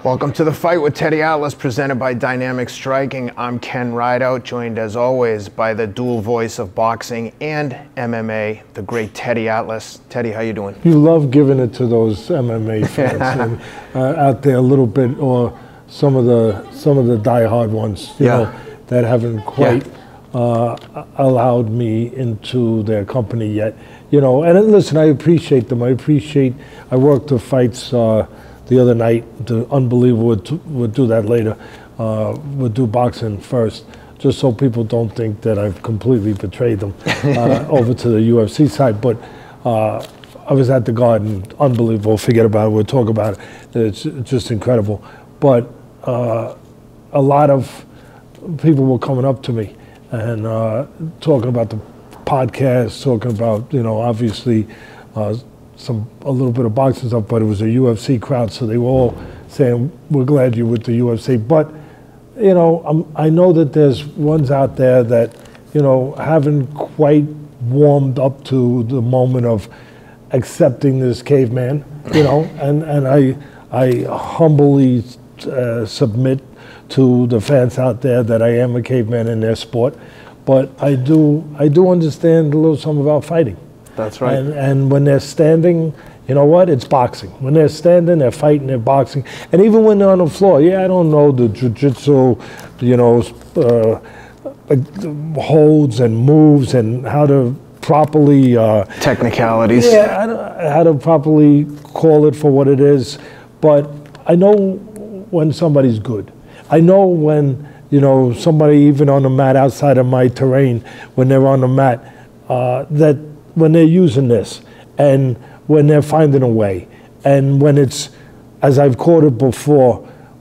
Welcome to the fight with Teddy Atlas, presented by Dynamic Striking. I'm Ken Rideout, joined as always by the dual voice of boxing and MMA, the great Teddy Atlas. Teddy, how you doing? You love giving it to those MMA fans and, uh, out there a little bit, or some of the some of the diehard ones, you Yeah. know, that haven't quite uh, allowed me into their company yet. You know, and listen, I appreciate them. I appreciate. I worked the fights uh, the other night. The unbelievable would, would do that later. Uh, would do boxing first, just so people don't think that I've completely betrayed them uh, over to the UFC side. But uh, I was at the Garden, unbelievable. Forget about it. We'll talk about it. It's just incredible. But uh, a lot of people were coming up to me and uh, talking about the podcast, talking about you know obviously uh, some a little bit of boxing stuff, but it was a UFC crowd, so they were all saying we're glad you're with the UFC. But you know I'm, I know that there's ones out there that you know haven't quite warmed up to the moment of accepting this caveman, you know, and and I I humbly uh, submit to the fans out there that I am a caveman in their sport, but I do I do understand a little some about fighting. That's right. And, and when they're standing, you know what? It's boxing. When they're standing, they're fighting, they're boxing. And even when they're on the floor, yeah, I don't know the jujitsu, you know, uh, holds and moves and how to properly. Uh, Technicalities. yeah, I don't, how to properly call it for what it is, but I know when somebody's good. I know when you know somebody even on the mat outside of my terrain when they're on the mat uh, that when they're using this and when they're finding a way and when it's as I've called it before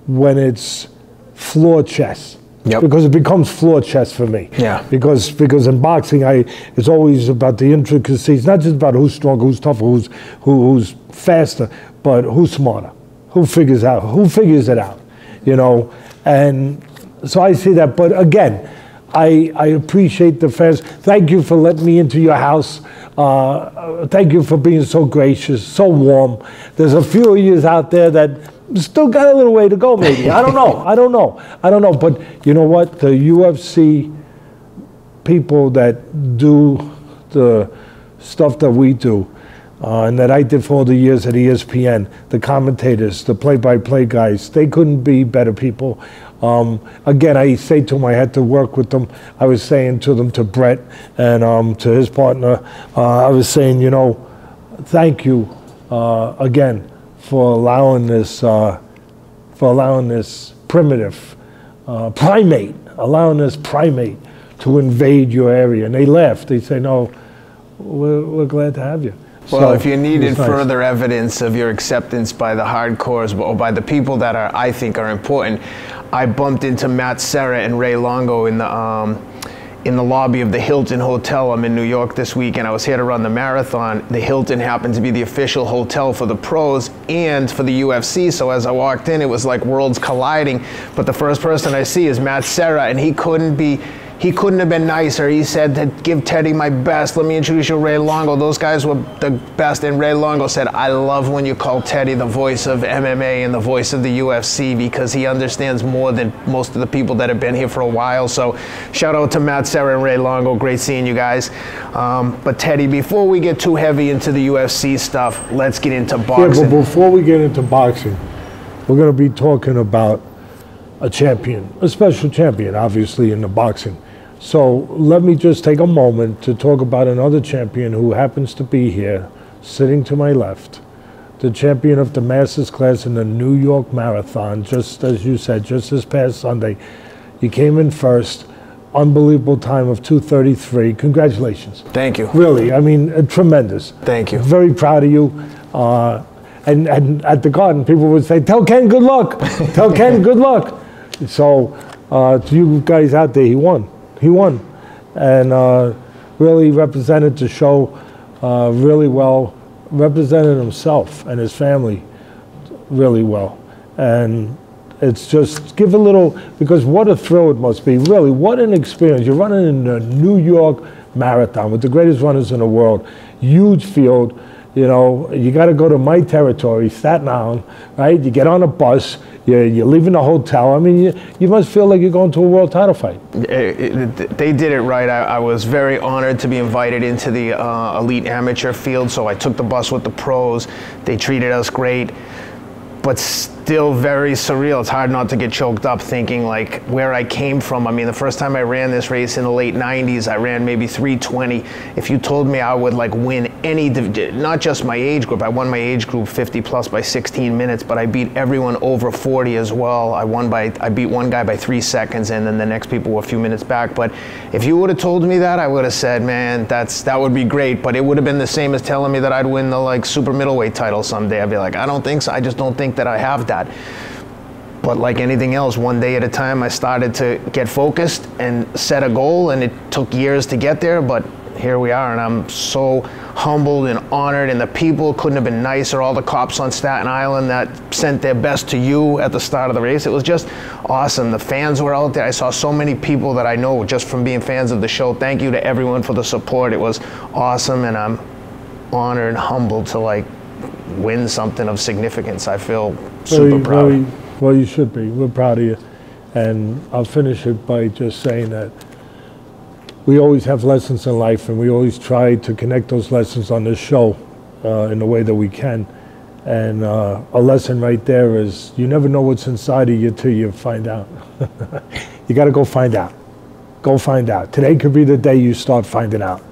when it's floor chess. Yep. Because it becomes floor chess for me. Yeah. Because because in boxing, I it's always about the intricacies. Not just about who's stronger, who's tougher, who's who, who's faster, but who's smarter, who figures out, who figures it out, you know. And so I see that. But again, I I appreciate the fans. Thank you for letting me into your house. Uh, uh, thank you for being so gracious, so warm. There's a few of you out there that still got a little way to go, maybe. I don't know. I don't know. I don't know. But you know what? The UFC people that do the stuff that we do uh, and that I did for all the years at ESPN, the commentators, the play-by-play guys, they couldn't be better people. Um, again, I say to them, I had to work with them. I was saying to them, to Brett and um, to his partner, uh, I was saying, you know, thank you uh, again for allowing this, uh, for allowing this primitive uh, primate, allowing this primate to invade your area. And they laughed. They say, no, we're, we're glad to have you. Well, So, if you needed nice. further evidence of your acceptance by the hardcores or by the people that are, I think, are important, I bumped into Matt Serra and Ray Longo in the um, in the lobby of the Hilton Hotel. I'm in New York this week, and I was here to run the marathon. The Hilton happened to be the official hotel for the pros and for the UFC. So as I walked in, it was like worlds colliding. But the first person I see is Matt Serra, and he couldn't be. He couldn't have been nicer. He said to give Teddy my best. Let me introduce you to Ray Longo. Those guys were the best. And Ray Longo said, I love when you call Teddy the voice of MMA and the voice of the UFC because he understands more than most of the people that have been here for a while. So shout out to Matt Serra and Ray Longo. Great seeing you guys. Um, but Teddy, before we get too heavy into the UFC stuff, let's get into boxing. Yeah, but before we get into boxing, we're going to be talking about a champion, a special champion, obviously, in the boxing. So let me just take a moment to talk about another champion who happens to be here, sitting to my left. The champion of the Masters class in the New York Marathon, just as you said, just this past Sunday. He came in first, unbelievable time of 233. Congratulations. Thank you. Really, I mean, uh, tremendous. Thank you. Very proud of you. Uh, and, and at the garden, people would say, "Tell Ken good luck. Tell Ken good luck." So, uh, to you guys out there, he won. He won, and uh, really represented the show uh, really well. Represented himself and his family really well, and it's just give a little because what a thrill it must be. Really, what an experience! You're running in the New York Marathon with the greatest runners in the world, huge field, You know, you got to go to my territory, Staten Island, right? You get on a bus, you're, you're leaving the hotel. I mean, you, you must feel like you're going to a world title fight. They did it right. I, I, was very honored to be invited into the uh, elite amateur field, so I took the bus with the pros. They treated us great but still very surreal. It's hard not to get choked up thinking like where I came from. I mean, the first time I ran this race in the late 90s, I ran maybe 320. If you told me I would like win any, not just my age group, I won my age group 50 plus by 16 minutes, but I beat everyone over 40 as well. I won by, I beat one guy by three seconds, and then the next people were a few minutes back. But if you would have told me that, I would have said, man, that's that would be great. But it would have been the same as telling me that I'd win the like super middleweight title someday. I'd be like, I don't think so. I just don't think that I have that. But like anything else, one day at a time, I started to get focused and set a goal, and it took years to get there, but here we are, and I'm so humbled and honored, and the people couldn't have been nicer. All the cops on Staten Island that sent their best to you at the start of the race. It was just awesome. The fans were out there. I saw so many people that I know just from being fans of the show. Thank you to everyone for the support. It was awesome, and I'm honored and humbled to like win something of significance. I feel super well, proud. Well, well, you should be. We're proud of you. And I'll finish it by just saying that we always have lessons in life, and we always try to connect those lessons on this show uh, in the way that we can. And uh, a lesson right there is you never know what's inside of you till you find out. you got to go find out. Go find out. Today could be the day you start finding out.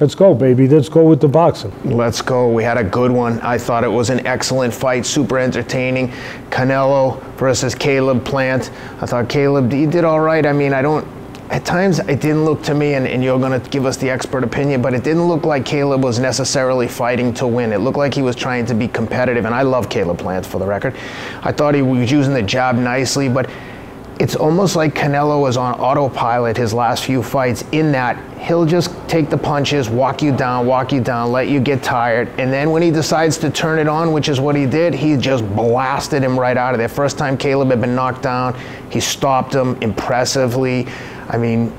Let's go, baby. Let's go with the boxing. Let's go. We had a good one. I thought it was an excellent fight, super entertaining. Canelo versus Caleb Plant. I thought Caleb, he did all right. I mean, I don't. At times, it didn't look to me, and, and you're going to give us the expert opinion, but it didn't look like Caleb was necessarily fighting to win. It looked like he was trying to be competitive, and I love Caleb Plant for the record. I thought he was using the jab nicely, but it's almost like Canelo was on autopilot his last few fights in that he'll just take the punches, walk you down, walk you down, let you get tired. And then when he decides to turn it on, which is what he did, he just blasted him right out of there. First time Caleb had been knocked down, he stopped him impressively. I mean,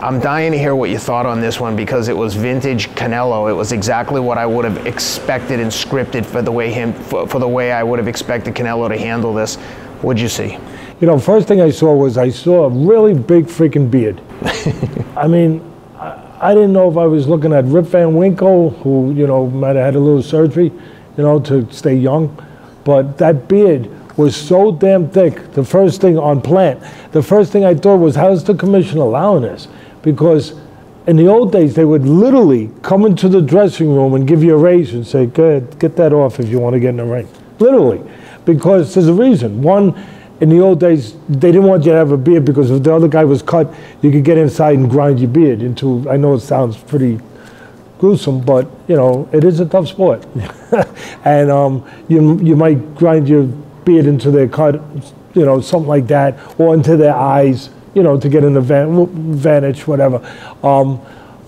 I'm dying to hear what you thought on this one because it was vintage Canelo. It was exactly what I would have expected and scripted for the way him for, for the way I would have expected Canelo to handle this. What'd you see? You know, first thing I saw was I saw a really big freaking beard. I mean, I, I, didn't know if I was looking at Rip Van Winkle, who, you know, might have had a little surgery, you know, to stay young. But that beard was so damn thick, the first thing on plant, the first thing I thought was, how's the commission allowing this? Because in the old days, they would literally come into the dressing room and give you a raise and say, good, get that off if you want to get in the ring. Literally. Because there's a reason. One, in the old days, they didn't want you to have a beard because if the other guy was cut, you could get inside and grind your beard into, I know it sounds pretty gruesome, but you know, it is a tough sport. and um, you, you might grind your beard into their cut, you know, something like that, or into their eyes, you know, to get an advantage, whatever. Um,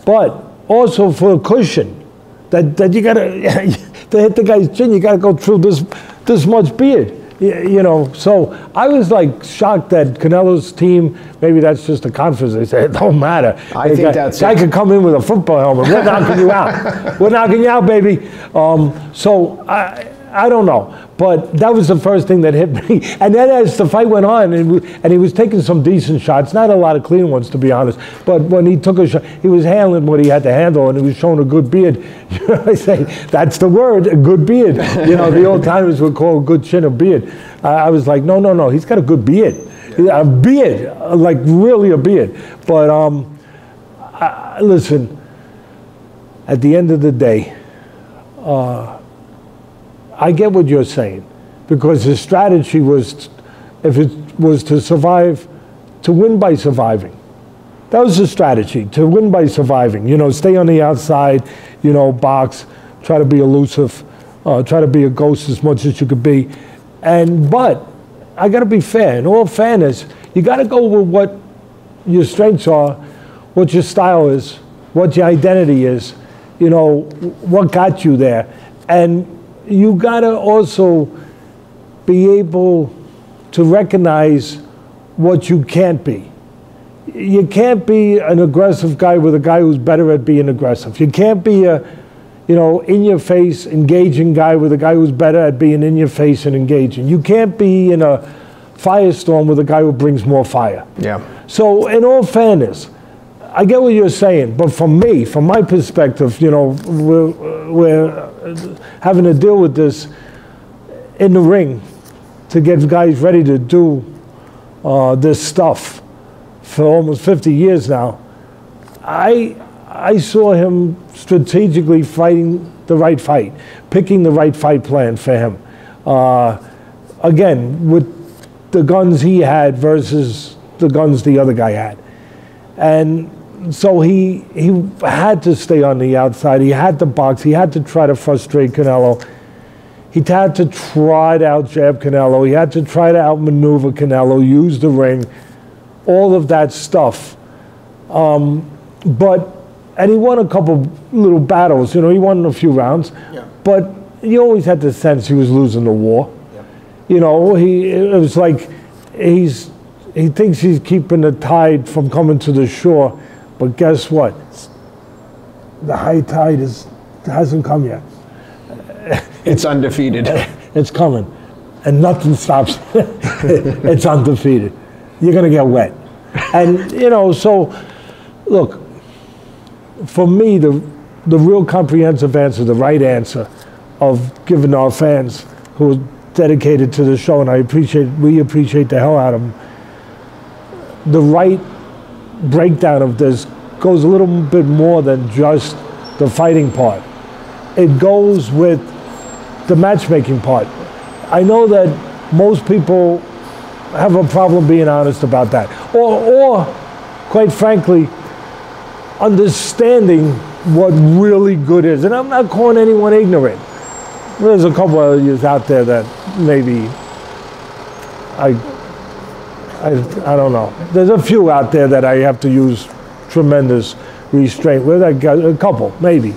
but also for a cushion, that, that you gotta, to hit the guy's chin, you gotta go through this, this much beard you know, so I was like shocked that Canelo's team, maybe that's just a conference. They say it don't matter. I think guy, that's guy could come in with a football helmet. We're knocking you out. We're knocking you out, baby. Um, so I, I don't know. But that was the first thing that hit me. And then as the fight went on, and, and he was taking some decent shots, not a lot of clean ones to be honest, but when he took a shot, he was handling what he had to handle, and he was showing a good beard. I say, that's the word, a good beard. You know, the old timers would call a good chin a beard. I, was like, no, no, no, he's got a good beard. A beard, like really a beard. But um, I, listen, at the end of the day, uh, I get what you're saying, because his strategy was, if it was to survive, to win by surviving. That was the strategy, to win by surviving. You know, stay on the outside, you know, box, try to be elusive, uh, try to be a ghost as much as you could be. And, but, I gotta be fair. In all fairness, you gotta go with what your strengths are, what your style is, what your identity is, you know, what got you there. And you got to also be able to recognize what you can't be. You can't be an aggressive guy with a guy who's better at being aggressive. You can't be a you know, in your face, engaging guy with a guy who's better at being in your face and engaging. You can't be in a firestorm with a guy who brings more fire. Yeah. So, in all fairness, I get what you're saying, but for me, from my perspective, you know, we're, we're having to deal with this in the ring to get guys ready to do uh, this stuff for almost 50 years now. I, I saw him strategically fighting the right fight, picking the right fight plan for him. Uh, again, with the guns he had versus the guns the other guy had. And so he, he had to stay on the outside. He had to box. He had to try to frustrate Canelo. He had to try to out jab Canelo. He had to try to outmaneuver Canelo, use the ring, all of that stuff. Um, but and he won a couple little battles. You know, he won a few rounds. Yeah. But you always had the sense he was losing the war. Yeah. You know, he it was like he's he thinks he's keeping the tide from coming to the shore, but guess what? The high tide is hasn't come yet. It's undefeated. It's coming, and nothing stops. it's undefeated. You're gonna get wet, and you know. So, look, for me, the the real comprehensive answer, the right answer, of giving our fans who are dedicated to the show, and I appreciate, we appreciate the hell out of them. The right breakdown of this goes a little bit more than just the fighting part. It goes with the matchmaking part. I know that most people have a problem being honest about that, or, or quite frankly, understanding what really good is. And I'm not calling anyone ignorant. There's a couple of you out there that maybe I, I, I don't know. There's a few out there that I have to use tremendous restraint with. I got a couple, maybe.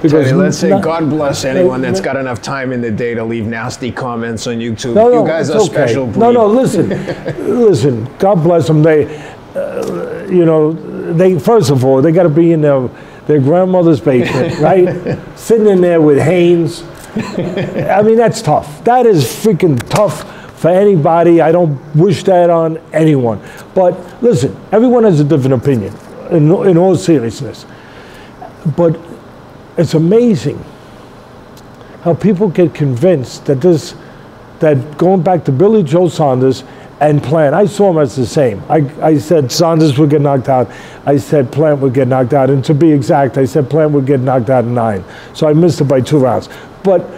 Teddy, let's say not- God bless anyone that's got enough time in the day to leave nasty comments on YouTube. No, no, you guys are okay. special breed. No, no, listen, listen. God bless them. They, uh, you know, they first of all they got to be in their their grandmother's basement, right? Sitting in there with Haynes. I mean, that's tough. That is freaking tough for anybody. I don't wish that on anyone. But listen, everyone has a different opinion. In, in all seriousness, but it's amazing how people get convinced that this, that going back to Billy Joe Saunders and Plant, I saw him as the same. I, I said Saunders would get knocked out. I said Plant would get knocked out. And to be exact, I said Plant would get knocked out in nine. So I missed it by two rounds. But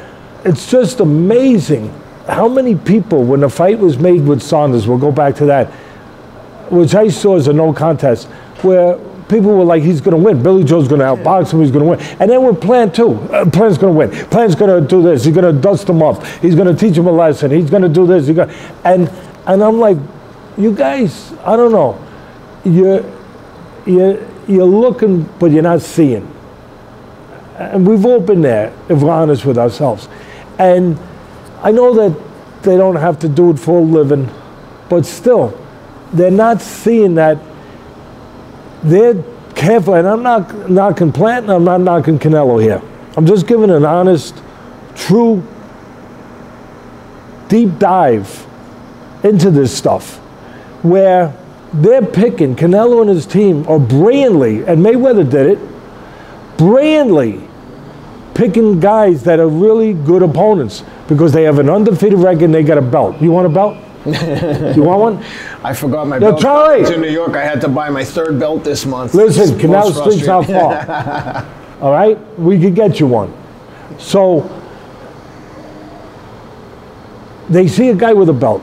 it's just amazing how many people, when the fight was made with Saunders, we'll go back to that, which I saw as a no contest, where people were like, he's going to win. Billy Joe's going to outbox him. He's going to win. And then with Plant too, uh, Plant's going to win. Plant's going to do this. He's going to dust him up. He's going to teach him a lesson. He's going to do this. Gonna, and and I'm like, you guys, I don't know. You're you're you're looking, but you're not seeing. And we've all been there, if we're honest with ourselves. And I know that they don't have to do it for a living, but still, they're not seeing that they're careful, and I'm not knocking Plant, I'm not knocking Canelo here. I'm just giving an honest, true, deep dive into this stuff, where they're picking Canelo and his team, or brilliantly, and Mayweather did it, brilliantly picking guys that are really good opponents because they have an undefeated record and they got a belt. You want a belt? you want one? I forgot my No, belt. Charlie! To New York, I had to buy my third belt this month. Listen, It's Canal Street's not far. All right? We could get you one. So they see a guy with a belt.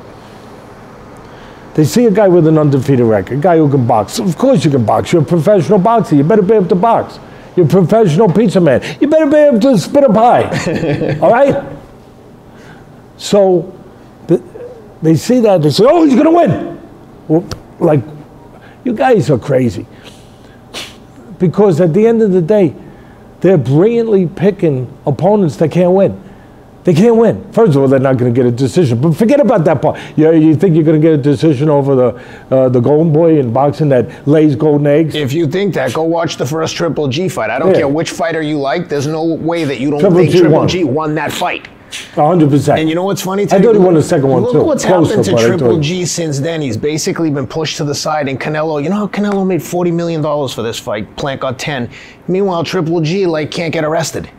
They see a guy with an undefeated record, a guy who can box. Of course you can box. You're a professional boxer. You better be able to box. You're a professional pizza man. You better be able to spit a pie. All right? So they see that. They say, oh, he's going to win. Well, like, you guys are crazy because at the end of the day, they're brilliantly picking opponents that can't win. They can't win. First of all, they're not going to get a decision. But forget about that part. You, you think you're going to get a decision over the uh, the golden boy in boxing that lays golden eggs? If you think that, go watch the first Triple G fight. I don't Yeah. care which fighter you like. There's no way that you don't Triple think G Triple won. G won that fight. hundred percent. And you know what's funny? I Teddy? thought he won the second one, Look too. what's Closer, happened to Triple G since then. He's basically been pushed to the side. And Canelo, you know how Canelo made forty million dollars for this fight? Plant got ten. Meanwhile, Triple G like can't get arrested.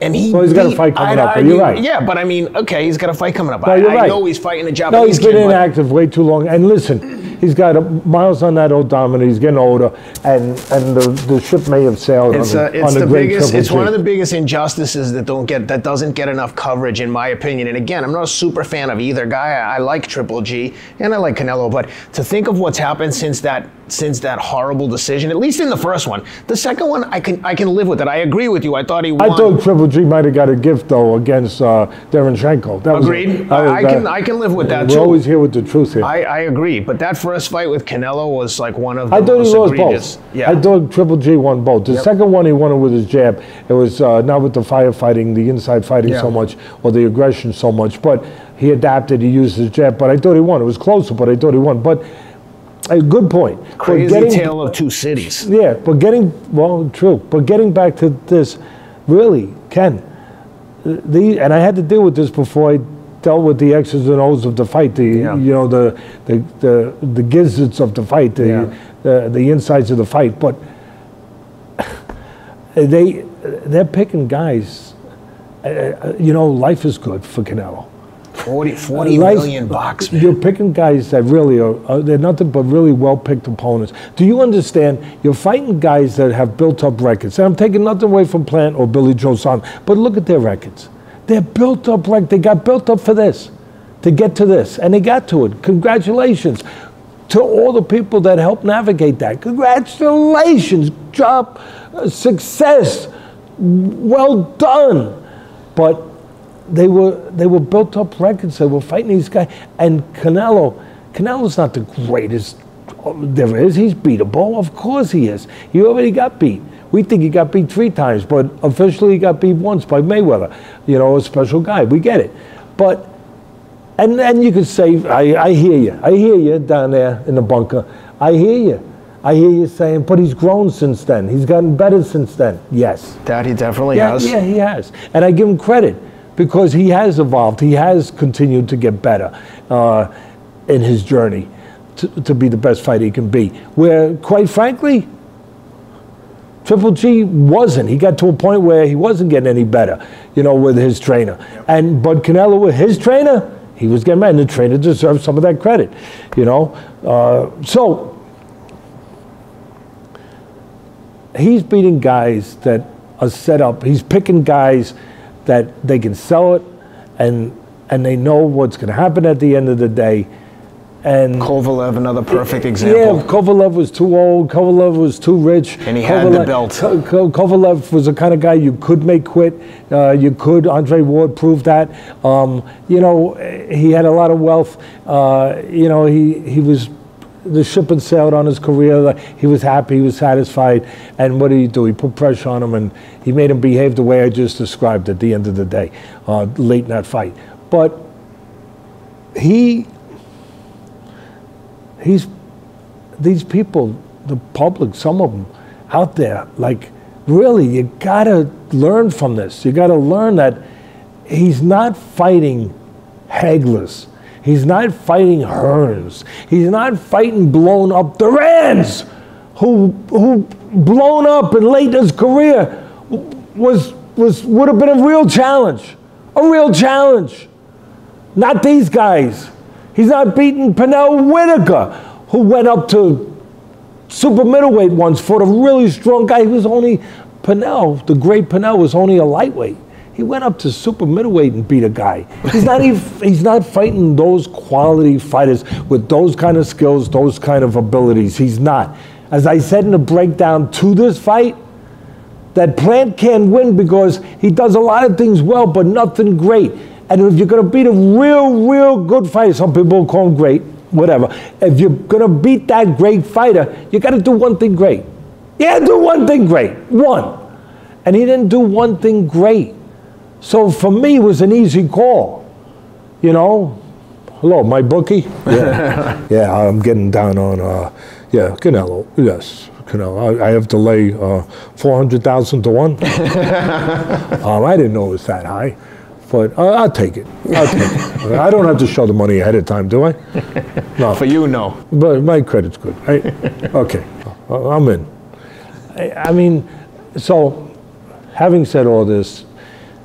And he Well, he's got a fight coming I'd up, you're argue- right. Yeah, but I mean, okay, he's got a fight coming up. No, I, you're I right. know he's fighting a No, he's been inactive way too long. And listen, he's got a, miles on that odometer. He's getting older, and and the, the ship may have sailed It's, on, uh, the, it's on the, the biggest. It's one of the biggest injustices that don't get that doesn't get enough coverage, in my opinion. And again, I'm not a super fan of either guy. I, I like Triple G and I like Canelo, but to think of what's happened since that since that horrible decision, at least in the first one, the second one, I can I can live with it. I agree with you. I thought he won. I thought Triple G might have got a gift though against uh, Derenchenko. That was- Agreed. that was, I, I can uh, I can live with that We're too. always here with the truth here. I, I, agree, but that first fight with Canelo was like one of the I thought most he lost egregious. both. Yeah. I thought Triple G won both. The second one he won it with his jab. It was uh, not with the firefighting, the inside fighting Yeah. so much, or the aggression so much. But he adapted. He used his jab. But I thought he won. It was closer, but I thought he won. But a good point. But Crazy getting- tale of two cities. Yeah, but getting well, true. But getting back to this, really, Ken, the and I had to deal with this before I dealt with the X's and O's of the fight. The Yeah. you know the the the, the gizzards of the fight, the, Yeah. the the insides of the fight. But they they're picking guys. Uh, you know, life is good for Canelo. 40, 40 Life- million bucks, man. You're picking guys that really are, are they're nothing but really well picked opponents. Do you understand? You're fighting guys that have built up records. And I'm taking nothing away from Plant or Billy Joe Saunders, but look at their records. They're built up like they got built up for this, to get to this, and they got to it. Congratulations to all the people that helped navigate that. Congratulations, job, uh, success, well done. But they were they were built up records. They were fighting these guys. And Canelo, Canelo's not the greatest um, there is. He's beatable. Of course he is. He already got beat. We think he got beat three times, but officially he got beat once by Mayweather. You know, a special guy. We get it. But and and you could say, I, I hear you. I hear you down there in the bunker. I hear you. I hear you saying, but he's grown since then. He's gotten better since then. Yes. That he definitely Yeah, has. yeah, he has. And I give him credit because he has evolved. He has continued to get better uh, in his journey to, to be the best fighter he can be. Where, quite frankly, Triple G wasn't. He got to a point where he wasn't getting any better, you know, with his trainer. And Bud Canelo with his trainer, he was getting better. And the trainer deserves some of that credit, you know. Uh, so he's beating guys that are set up. He's picking guys that they can sell it, and and they know what's going to happen at the end of the day. And Kovalev, another perfect example. yeah. Kovalev was too old. Kovalev was too rich. And he had the belt. Ko- Ko- Kovalev was the kind of guy you could make quit. Uh, you could. Andre Ward proved that. Um, you know, he had a lot of wealth. Uh, you know, he he was. The ship had sailed on his career. He was happy. He was satisfied. And what did he do? He put pressure on him, and he made him behave the way I just described at the end of the day, uh, late in that fight. But he he's these people, the public, some of them out there, like really, you gotta learn from this. You gotta learn that he's not fighting Haglers. He's not fighting Hearns. He's not fighting blown up Durans, who who blown up and late in his career was was would have been a real challenge, a real challenge. Not these guys. He's not beating Pernell Whitaker, who went up to super middleweight once, fought a really strong guy. He was only, Pernell, the great Pernell, was only a lightweight. He went up to super middleweight and beat a guy. He's not even, he's not fighting those quality fighters with those kind of skills, those kind of abilities. He's not. As I said in the breakdown to this fight, that Plant can win because he does a lot of things well, but nothing great. And if you're going to beat a real, real good fighter, some people call him great, whatever. If you're going to beat that great fighter, you got to do one thing great. Yeah, do one thing great. One. And he didn't do one thing great. So for me, it was an easy call. You know, hello, my bookie. Yeah, yeah, I'm getting down on. Uh, yeah, Canelo. Yes, Canelo. I, I have to lay uh, four hundred thousand to one. um, I didn't know it was that high, but uh, I'll take it. I'll take it. I don't have to show the money ahead of time, do I? No. For you, no. But my credit's good. Right? okay, Uh, I'm in. I, I mean, so having said all this,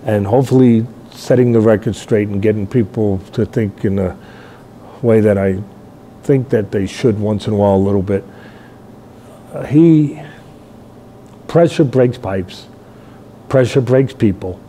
and hopefully setting the record straight and getting people to think in a way that I think that they should once in a while a little bit. Uh, he pressure breaks pipes, pressure breaks people.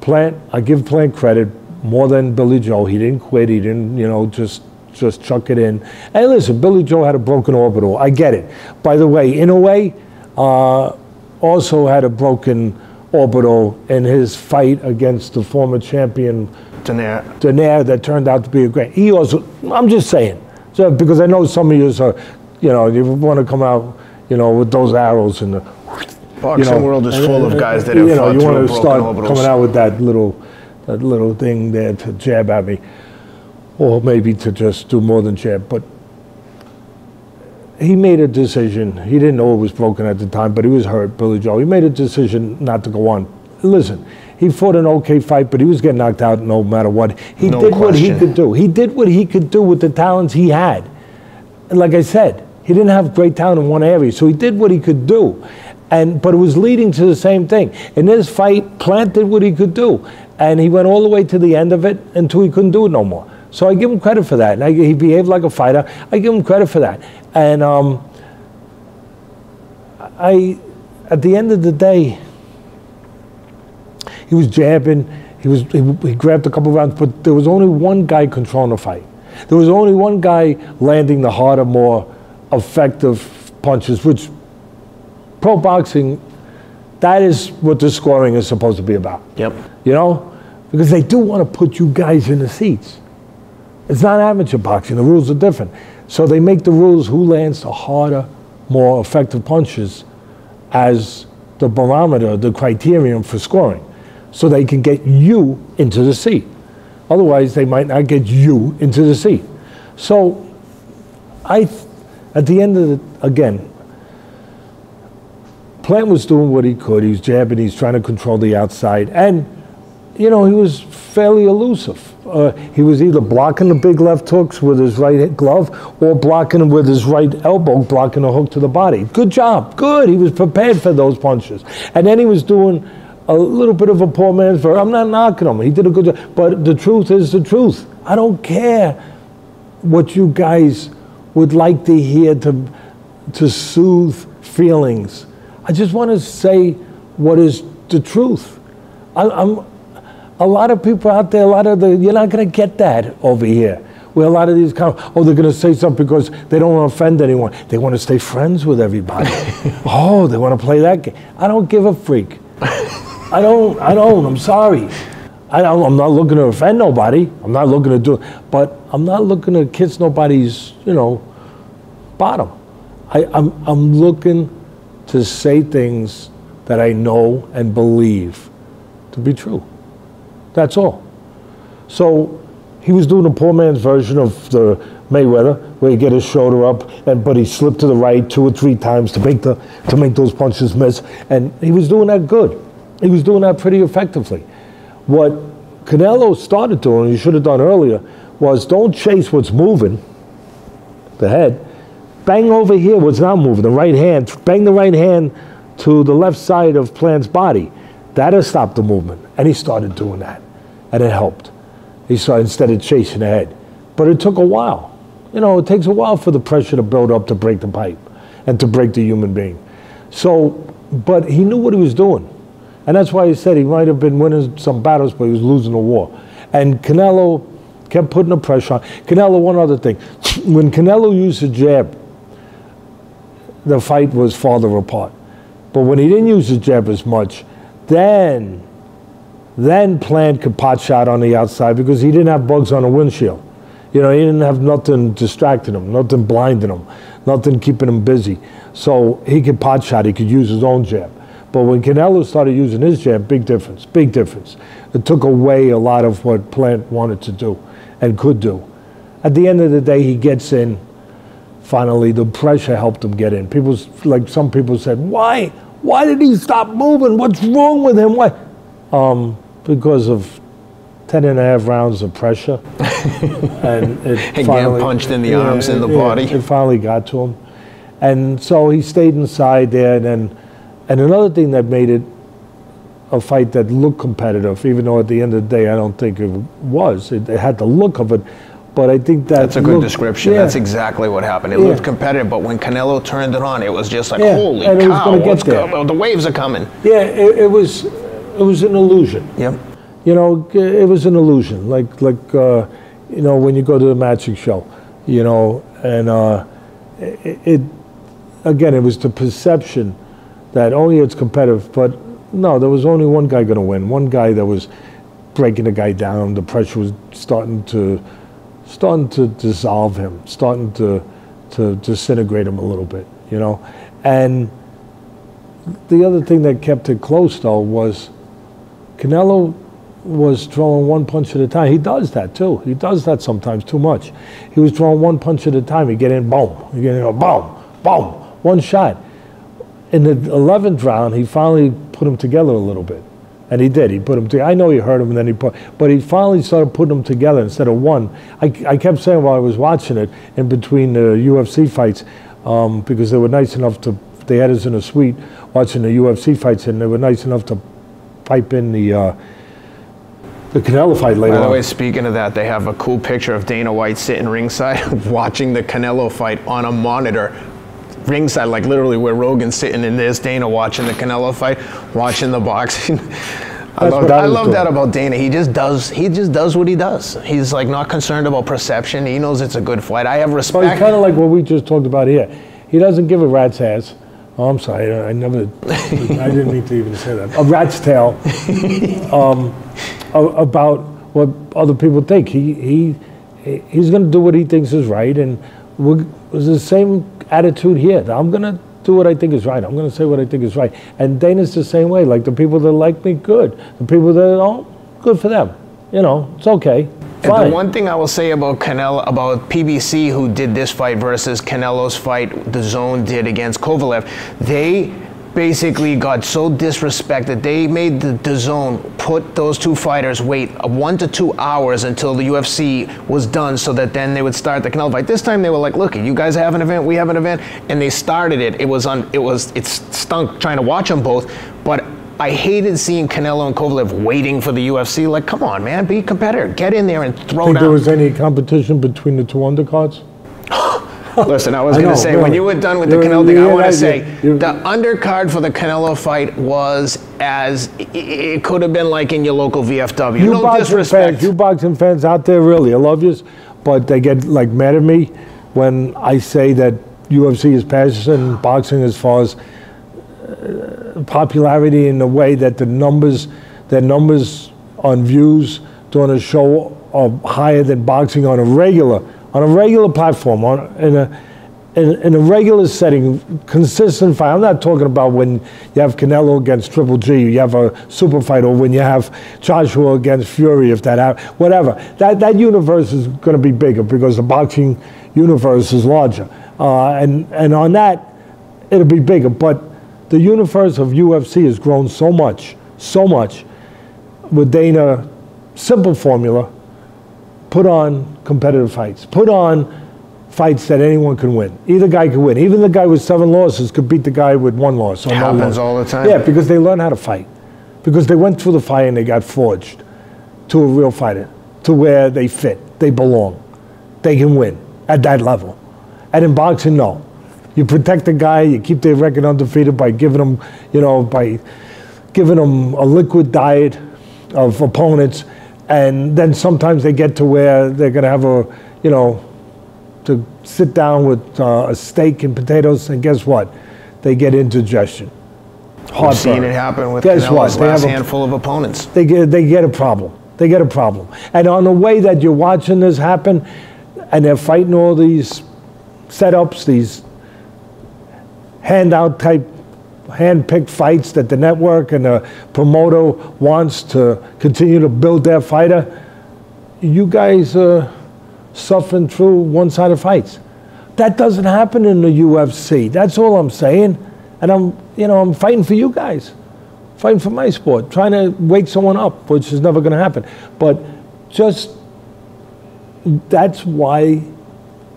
Plant, I give Plant credit more than Billy Joe. He didn't quit. He didn't, you know, just just chuck it in. And listen, Billy Joe had a broken orbital. I get it. By the way, in a way, uh, also had a broken orbital in his fight against the former champion Donaire. Donaire that turned out to be a great. He also, I'm just saying, so because I know some of you are, you know, you want to come out, you know, with those arrows and the, Boxing you know, world is and- full of guys that you know, you want to start orbitals. coming out with that little, that little thing there to jab at me, or maybe to just do more than jab. But he made a decision. He didn't know it was broken at the time, but he was hurt, Billy Joe. He made a decision not to go on. Listen, he fought an okay fight, but he was getting knocked out no matter what. He No did what he could do. He did what he could do with the talents he had. And like I said, he didn't have great talent in one area, so he did what he could do. And but it was leading to the same thing. In this fight, Plant did what he could do, and he went all the way to the end of it until he couldn't do it no more. So I give him credit for that. And I, he behaved like a fighter. I give him credit for that. And um, I, at the end of the day, he was jabbing. He was he, he grabbed a couple rounds, but there was only one guy controlling the fight. There was only one guy landing the harder, more effective punches, which pro boxing, that is what the scoring is supposed to be about. Yep. You know, because they do want to put you guys in the seats. It's not amateur boxing. The rules are different. So they make the rules who lands the harder, more effective punches as the barometer, the criterion for scoring. So they can get you into the seat. Otherwise, they might not get you into the seat. So I, at the end of the, again, Plant was doing what he could. He was jabbing. He's trying to control the outside, and you know he was fairly elusive. Uh, he was either blocking the big left hooks with his right glove, or blocking with his right elbow, blocking a hook to the body. Good job. Good. He was prepared for those punches, and then he was doing a little bit of a poor man's version. I'm not knocking him. He did a good job, but the truth is the truth. I don't care what you guys would like to hear to to soothe feelings. I just want to say what is the truth. I, I'm a lot of people out there. A lot of the you're not going to get that over here. Where a lot of these come, oh, they're going to say something because they don't want to offend anyone. They want to stay friends with everybody. oh, they want to play that game. I don't give a freak. I don't. I don't. I'm sorry. I don't, I'm not looking to offend nobody. I'm not looking to do, but I'm not looking to kiss nobody's, you know, bottom. I, I'm, I'm looking to say things that I know and believe to be true. That's all. So he was doing a poor man's version of the Mayweather, where he get his shoulder up, and but he slipped to the right two or three times to make the to make those punches miss, and he was doing that good. He was doing that pretty effectively. What Canelo started doing, he should have done earlier, was don't chase what's moving, the head, bang over here what's not moving, the right hand, bang the right hand to the left side of Plant's body. That'll stop the movement. And he started doing that. And it helped. He saw instead of chasing ahead. But it took a while. You know, it takes a while for the pressure to build up to break the pipe and to break the human being. So, but he knew what he was doing. And that's why he said he might have been winning some battles, but he was losing the war. And Canelo kept putting the pressure on. Canelo, one other thing. When Canelo used the jab, the fight was farther apart. But when he didn't use the jab as much, then then Plant could pot shot on the outside because he didn't have bugs on the windshield. You know, he didn't have nothing distracting him, nothing blinding him, nothing keeping him busy. So he could pot shot, he could use his own jab. But when Canelo started using his jab, big difference, big difference. It took away a lot of what Plant wanted to do and could do. At the end of the day, he gets in. Finally, the pressure helped him get in. People, like some people said, why? Why did he stop moving? What's wrong with him? Why? Um, because of 10 and a half rounds of pressure. and it finally, punched in the yeah, arms and the yeah, body. It finally got to him. And so he stayed inside there. And, then, and another thing that made it a fight that looked competitive, even though at the end of the day I don't think it was. It, it had the look of it. But I think that that's a good looked, description. Yeah. That's exactly what happened. It yeah. looked competitive, but when Canelo turned it on, it was just like, yeah. holy and cow! What's go- the waves are coming. Yeah, it, it was. It was an illusion. Yep. You know, it was an illusion. Like like uh, you know when you go to the magic show, you know, and uh, it, it again it was the perception that only it's competitive, but no, there was only one guy going to win. One guy that was breaking the guy down. The pressure was starting to starting to dissolve him, starting to to disintegrate him a little bit, you know. And the other thing that kept it close though was Canelo was throwing one punch at a time. He does that too. He does that sometimes too much. He was throwing one punch at a time. He get in, boom. He get in, boom, boom, one shot. In the 11th round, he finally put him together a little bit. And he did. He put them together. I know he heard him, and then he put, but he finally started putting them together instead of one. I, I kept saying while I was watching it in between the UFC fights, um, because they were nice enough to, they had us in a suite watching the UFC fights, and they were nice enough to pipe in the, uh, the Canelo fight later. By the way, speaking of that, they have a cool picture of Dana White sitting ringside watching the Canelo fight on a monitor ringside, like literally where Rogan's sitting in this, Dana watching the Canelo fight, watching the boxing. I love, I love that about Dana. He just does. He just does what he does. He's like not concerned about perception. He knows it's a good fight. I have respect. Well, he's kind of like what we just talked about here. He doesn't give a rat's ass. Oh, I'm sorry. I never. I didn't mean to even say that. A rat's tail um, about what other people think. He he he's going to do what he thinks is right, and we're, it's the same attitude here. I'm going to do what I think is right. I'm going to say what I think is right. And Dana's the same way. Like the people that like me, good. The people that don't, good for them. You know, it's okay. Fine. And the one thing I will say about Canelo, about PBC, who did this fight versus Canelo's fight, DAZN did against Kovalev, they basically got so disrespected. They made DAZN put those two fighters wait one to two hours until the UFC was done so that then they would start the Canelo fight. This time they were like, look, you guys have an event, we have an event, and they started it. It was on, it was, it stunk trying to watch them both, but I hated seeing Canelo and Kovalev waiting for the UFC. Like, come on, man, be a competitor. Get in there and throw Think down. there was any competition between the two undercards? Listen, I was going to say, no. when you were done with the Canelo thing, I want to say the undercard for the Canelo fight was as it could have been like in your local VFW. You no disrespect. Fans, you boxing fans out there, really, I love you, but they get like mad at me when I say that UFC is passing boxing as far as uh, popularity in the way that the numbers, their numbers on views during a show are higher than boxing on a regular on a regular platform, on in a in, in, a regular setting, consistent fight. I'm not talking about when you have Canelo against Triple G, you have a super fight, or when you have Joshua against Fury, if that happens, whatever. That that universe is going to be bigger because the boxing universe is larger, uh, and and on that, it'll be bigger. But the universe of UFC has grown so much, so much, with Dana, simple formula put on competitive fights. Put on fights that anyone can win. Either guy can win. Even the guy with seven losses could beat the guy with one loss. It happens all the time. Yeah, because they learn how to fight. Because they went through the fire and they got forged to a real fighter, to where they fit, they belong, they can win at that level. And in boxing, no. You protect the guy, you keep their record undefeated by giving them, you know, by giving them a liquid diet of opponents and then sometimes they get to where they're going to have a, you know, to sit down with uh, a steak and potatoes, and guess what? They get indigestion. We've seen it happen with guess Canelo's what? last a, handful of opponents. They get, they get a problem. They get a problem. And on the way that you're watching this happen, and they're fighting all these setups, these handout type hand-picked fights that the network and the promoter wants to continue to build their fighter. You guys are suffering through one-sided fights. That doesn't happen in the UFC. That's all I'm saying. And I'm, you know, I'm fighting for you guys, fighting for my sport, trying to wake someone up, which is never going to happen. But just that's why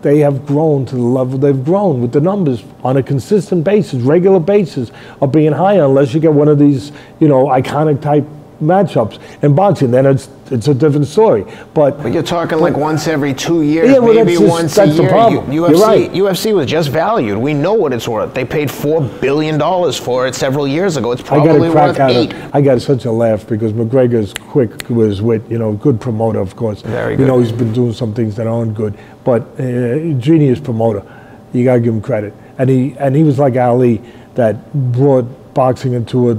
they have grown to the level they've grown with the numbers on a consistent basis, regular basis of being higher, unless you get one of these, you know, iconic type matchups in boxing. Then it's it's a different story. But, but you're talking like once every two years, Yeah, well, maybe just- once a year. U- You're UFC, right. UFC was just valued. We know what it's worth. They paid four billion dollars for it several years ago. It's probably worth eight. of. I got such a laugh because McGregor's quick was with his wit. You know, good promoter, of course. Very good. You know, he's been doing some things that aren't good, but uh, genius promoter. You got to give him credit. And he and he was like Ali that brought boxing into a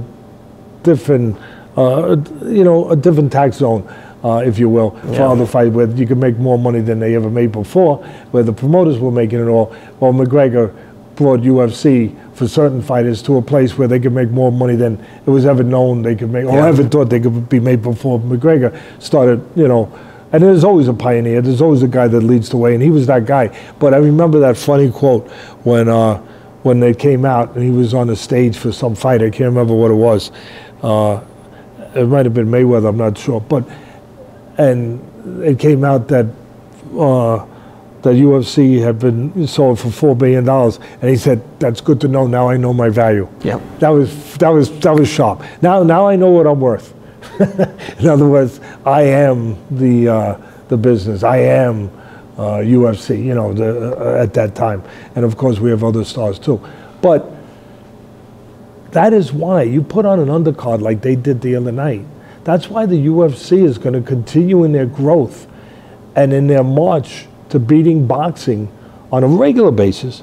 different, uh, you know, a different tax zone, uh, if you will, for Yeah. other fight where you could make more money than they ever made before, where the promoters were making it all. Well, McGregor brought UFC for certain fighters to a place where they could make more money than it was ever known they could make, or Yeah. ever thought they could be made before McGregor started, you know. And there's always a pioneer. There's always a guy that leads the way, and he was that guy. But I remember that funny quote when uh, when they came out and he was on the stage for some fight. I can't remember what it was. Uh, it might have been Mayweather. I'm not sure. But and it came out that uh, that UFC had been sold for four billion dollars, and he said, "That's good to know. Now I know my value." Yep. That was that was that was sharp. Now now I know what I'm worth. In other words, I am the uh, the business. I am uh, UFC. You know, the, uh, at that time, and of course we have other stars too. But that is why you put on an undercard like they did the other night. That's why the UFC is going to continue in their growth and in their march to beating boxing on a regular basis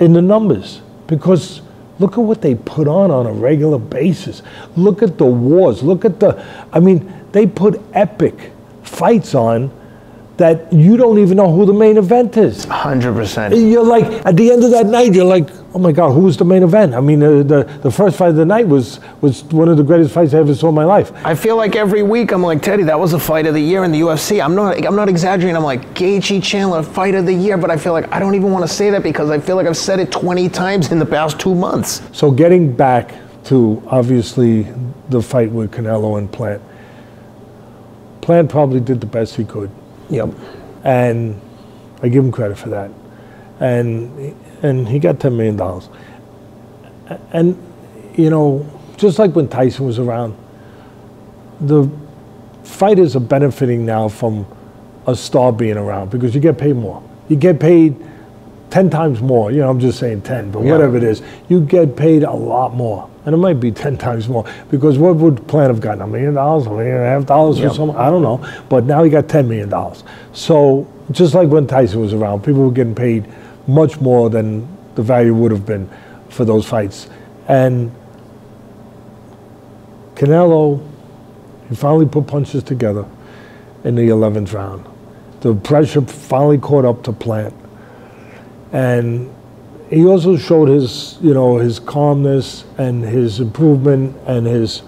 in the numbers. Because look at what they put on on a regular basis. Look at the wars. Look at the, I mean, they put epic fights on that you don't even know who the main event is. Hundred percent. You're like at the end of that night, you're like, oh my God, who was the main event? I mean, uh, the the first fight of the night was was one of the greatest fights I ever saw in my life. I feel like every week I'm like Teddy. That was the fight of the year in the UFC. I'm not. I'm not exaggerating. I'm like Gaethje Chandler fight of the year, but I feel like I don't even want to say that because I feel like I've said it 20 times in the past two months. So getting back to obviously the fight with Canelo and Plant. Plant probably did the best he could, Yep. and I give him credit for that. And and he got ten million dollars. And you know, just like when Tyson was around, the fighters are benefiting now from a star being around because you get paid more. You get paid 10 times more. You know, I'm just saying 10, but Yeah. whatever it is, you get paid a lot more. And it might be 10 times more because what would Plant have gotten? A million dollars, a million and a half dollars or something? I don't know. But now he got $10 million. So just like when Tyson was around, people were getting paid much more than the value would have been for those fights. And Canelo, he finally put punches together in the 11th round. The pressure finally caught up to Plant. And he also showed his, you know, his calmness and his improvement and his,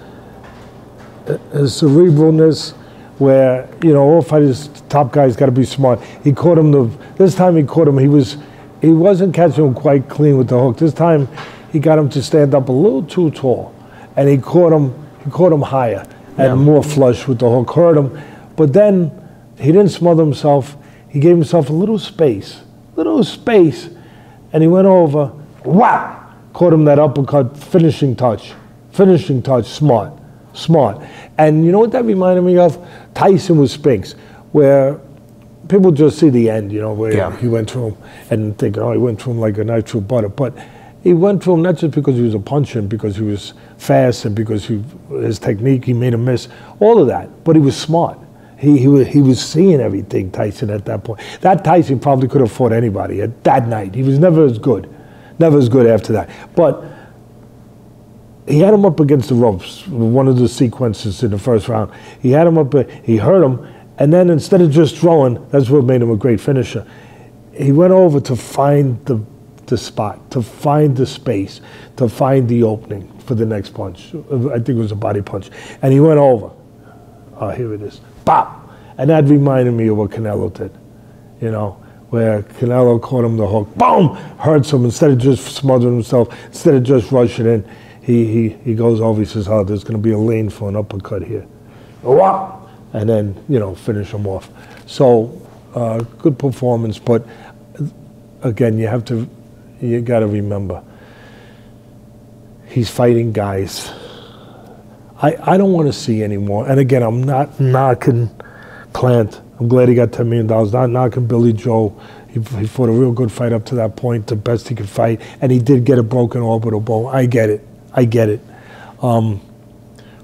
his cerebralness where, you know, all fighters, top guys got to be smart. He caught him the, this time he caught him, he was, he wasn't catching him quite clean with the hook. This time he got him to stand up a little too tall. And he caught him, he caught him higher and Yeah. more flush with the hook, hurt him. But then he didn't smother himself. He gave himself a little space, little space, and he went over, whap, caught him that uppercut, finishing touch, finishing touch, smart, smart. And you know what that reminded me of? Tyson with Spinks, where people just see the end, you know, where Yeah. he went through him and think, oh, he went through him like a knife through butter. But he went through him not just because he was a puncher and because he was fast and because he, his technique, he made him miss, all of that. But he was smart. He, he, was, he was seeing everything, Tyson, at that point. That Tyson probably could have fought anybody at that night. He was never as good. Never as good after that. But he had him up against the ropes, one of the sequences in the first round. He had him up, he hurt him, and then instead of just throwing, that's what made him a great finisher. He went over to find the the spot, to find the space, to find the opening for the next punch. I think it was a body punch. And he went over. Oh, here it is. Bop! And that reminded me of what Canelo did, you know, where Canelo caught him the hook, boom, hurts him. Instead of just smothering himself, instead of just rushing in, he, he, he goes over, he says, oh, there's going to be a lane for an uppercut here. Whop! And then, you know, finish him off. So, uh, good performance, but again, you have to, you got to remember, he's fighting guys. I, I don't want to see anymore. And again, I'm not knocking Plant. I'm glad he got $10 million. Not knocking Billy Joe. He, he fought a real good fight up to that point, the best he could fight. And he did get a broken orbital bone. I get it. I get it. Um,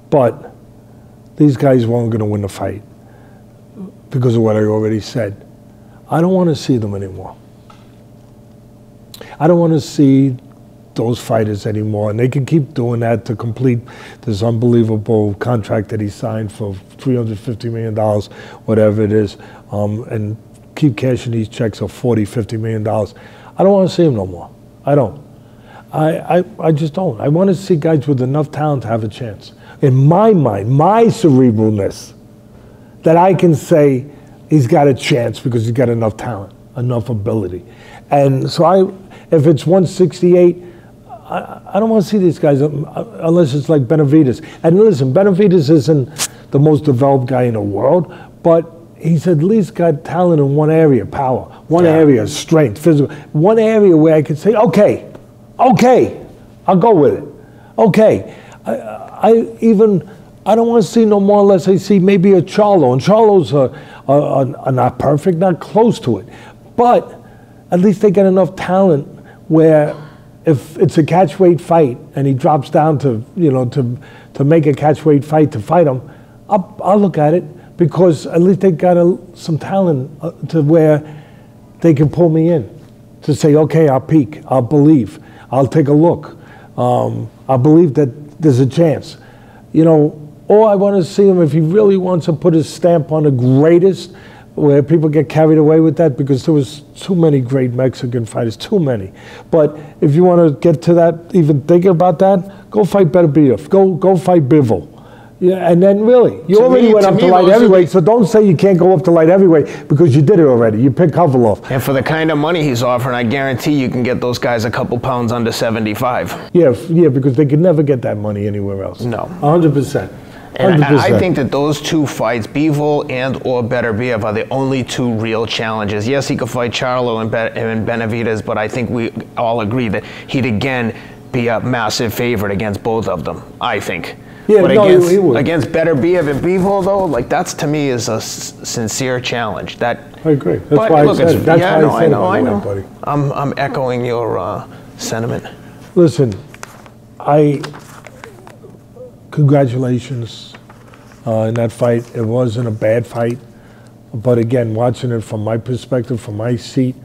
but these guys weren't going to win the fight because of what I already said. I don't want to see them anymore. I don't want to see those fighters anymore. And they can keep doing that to complete this unbelievable contract that he signed for $350 million, whatever it is, um, and keep cashing these checks of $40, $50 million. I don't want to see him no more. I don't. I, I, I just don't. I want to see guys with enough talent to have a chance. In my mind, my cerebralness, that I can say he's got a chance because he's got enough talent, enough ability. And so I, if it's 168, I, I don't want to see these guys um, uh, unless it's like Benavidez. And listen, Benavidez isn't the most developed guy in the world, but he's at least got talent in one area, power, one yeah. area, strength, physical, one area where I can say, okay, okay, I'll go with it. Okay. I, I even, I don't want to see no more unless I see maybe a Charlo. And Charlo's are, are, are not perfect, not close to it. But at least they get enough talent where if it's a catch weight fight and he drops down to you know to to make a catch weight fight to fight him, I'll, I'll look at it because at least they got a, some talent uh, to where they can pull me in to say, okay, I'll peek, I'll believe, I'll take a look, um, I believe that there's a chance, you know. Or I want to see him if he really wants to put his stamp on the greatest where people get carried away with that because there was too many great Mexican fighters, too many. But if you want to get to that, even thinking about that, go fight Beterbiev. Go go fight Bivol. Yeah, and then really, you to already me, went up to light heavyweight, so don't say you can't go up to light heavyweight because you did it already. You picked Kovalev. And for the kind of money he's offering, I guarantee you can get those guys a couple pounds under 75. Yeah, yeah, because they could never get that money anywhere else. No. 100%. And I think that those two fights, Bivol and or Beterbiev, are the only two real challenges. Yes, he could fight Charlo and, Be- and Benavidez, but I think we all agree that he'd again be a massive favorite against both of them. I think. Yeah, but no, against, he would. against Beterbiev and Bivol, though, like that's to me is a s- sincere challenge. That I agree. That's why look, I said it. That's yeah, why no, I said I know, I know. way, buddy. I'm I'm echoing your uh, sentiment. Listen, I congratulations uh, in that fight. It wasn't a bad fight, but again, watching it from my perspective, from my seat,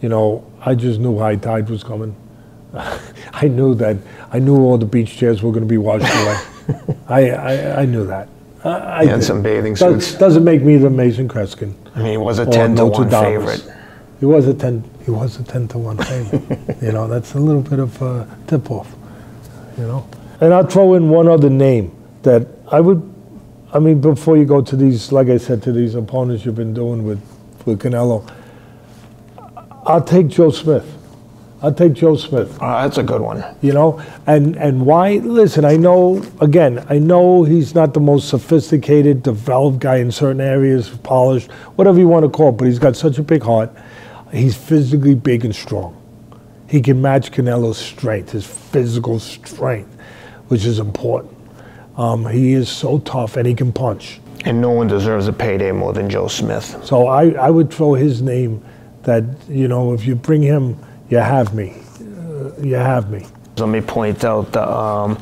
you know, I just knew high tide was coming. I knew that. I knew all the beach chairs were going to be washed away. I, I, I knew that. I, I He had did. some bathing suits. doesn't make me the Amazing Kreskin. I mean, it was a 10 to 1 favorite. He was a ten. He was a ten to one favorite. you know, that's a little bit of a tip off. You know, and I'll throw in one other name that I would. I mean, before you go to these, like I said, to these opponents you've been doing with with Canelo, I'll take Joe Smith. I'll take Joe Smith. Uh, that's a good one. You know, and and why? Listen, I know. Again, I know he's not the most sophisticated, developed guy in certain areas, polished, whatever you want to call it. But he's got such a big heart. He's physically big and strong. He can match Canelo's strength, his physical strength, which is important. Um, he is so tough, and he can punch. And no one deserves a payday more than Joe Smith. So I, I would throw his name. That you know, if you bring him, you have me. Uh, you have me. Let me point out the, um,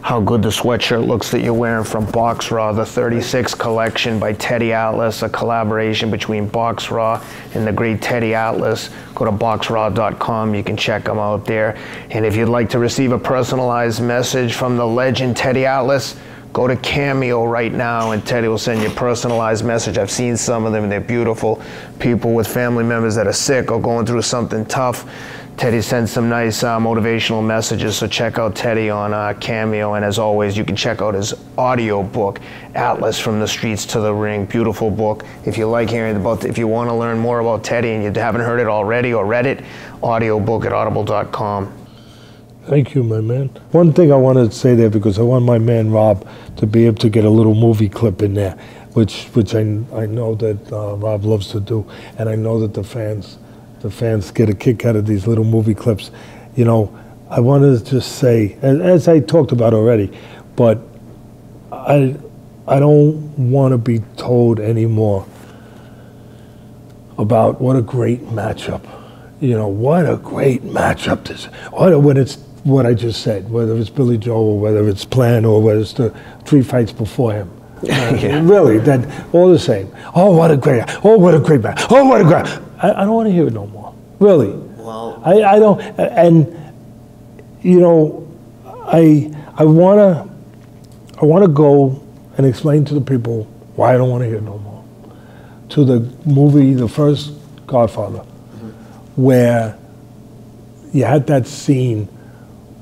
how good the sweatshirt looks that you're wearing from Box Raw, the 36 collection by Teddy Atlas, a collaboration between Box Raw and the great Teddy Atlas. Go to boxraw.com, you can check them out there. And if you'd like to receive a personalized message from the legend Teddy Atlas, go to Cameo right now and Teddy will send you a personalized message. I've seen some of them, and they're beautiful. People with family members that are sick or going through something tough. Teddy sends some nice uh, motivational messages, so check out Teddy on uh, Cameo. And as always, you can check out his audio book, Atlas from the Streets to the Ring. Beautiful book. If you like hearing about, if you want to learn more about Teddy and you haven't heard it already or read it, audio book at audible.com. Thank you, my man. One thing I wanted to say there because I want my man Rob to be able to get a little movie clip in there, which which I, I know that uh, Rob loves to do, and I know that the fans the fans get a kick out of these little movie clips. You know, I wanted to just say, as, as I talked about already, but I I don't want to be told anymore about what a great matchup. You know, what a great matchup this. What when it's what I just said, whether it's Billy Joe or whether it's Plan or whether it's the three fights before him. Uh, yeah. Really, that all the same. Oh, what a great! Oh, what a great match! Oh, what a great! I, I don't want to hear it no more. Really. Well, I, I don't. And you know, I I want to I want to go and explain to the people why I don't want to hear no more. To the movie, the first Godfather, mm-hmm. where you had that scene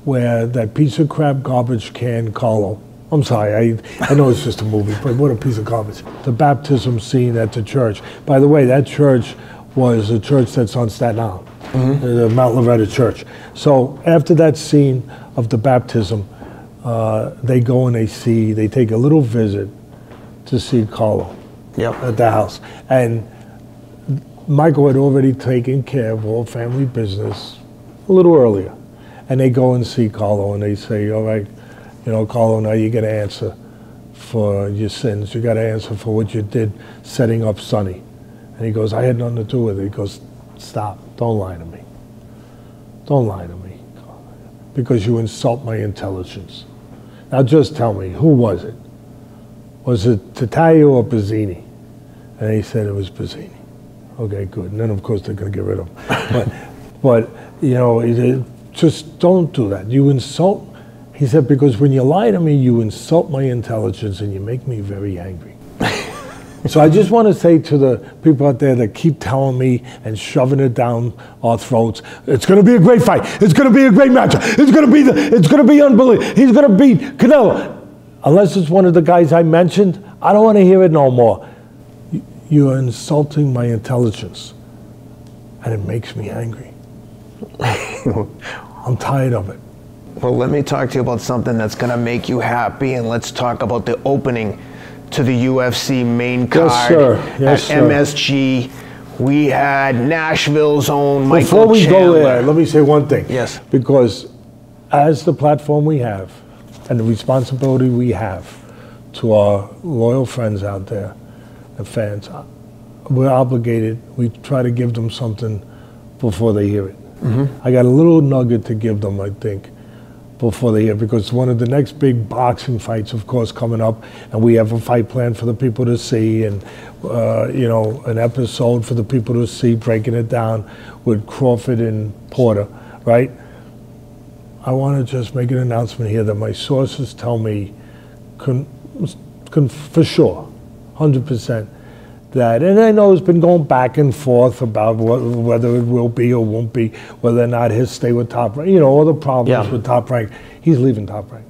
where that piece of crap garbage can Carlo. I'm sorry, I, I know it's just a movie, but what a piece of garbage. The baptism scene at the church. By the way, that church was a church that's on Staten Island, mm-hmm. the Mount Loretto Church. So after that scene of the baptism, uh, they go and they see, they take a little visit to see Carlo yep. at the house. And Michael had already taken care of all family business a little earlier. And they go and see Carlo and they say, all right, you know, Carlo, now you got to answer for your sins. You got to answer for what you did setting up Sonny. And he goes, I had nothing to do with it. He goes, stop. Don't lie to me. Don't lie to me. Because you insult my intelligence. Now just tell me, who was it? Was it Tattaglia or Barzini? And he said it was Barzini. Okay, good. And then, of course, they're going to get rid of him. but, but, you know, just don't do that. You insult, he said, because when you lie to me, you insult my intelligence and you make me very angry. So I just want to say to the people out there that keep telling me and shoving it down our throats, it's going to be a great fight. It's going to be a great match. It's going to be the, it's going to be unbelievable. He's going to beat Canelo. Unless it's one of the guys I mentioned, I don't want to hear it no more. You're insulting my intelligence, and it makes me angry. I'm tired of it. Well, let me talk to you about something that's going to make you happy, and let's talk about the opening to the UFC main card yes, sir. Yes, at sir. MSG. We had Nashville's own Michael Before we Chandler. go there, let me say one thing. Yes. Because as the platform we have and the responsibility we have to our loyal friends out there, the fans, we're obligated. We try to give them something before they hear it. Mm-hmm. I got a little nugget to give them, I think before the year because one of the next big boxing fights, of course, coming up, and we have a fight plan for the people to see, and uh, you know, an episode for the people to see, breaking it down with Crawford and Porter, right? I want to just make an announcement here that my sources tell me, con, con, for sure, hundred percent, that, and I know it's been going back and forth about what, whether it will be or won't be, whether or not he'll stay with top rank. You know, all the problems yeah. with top rank. He's leaving top rank.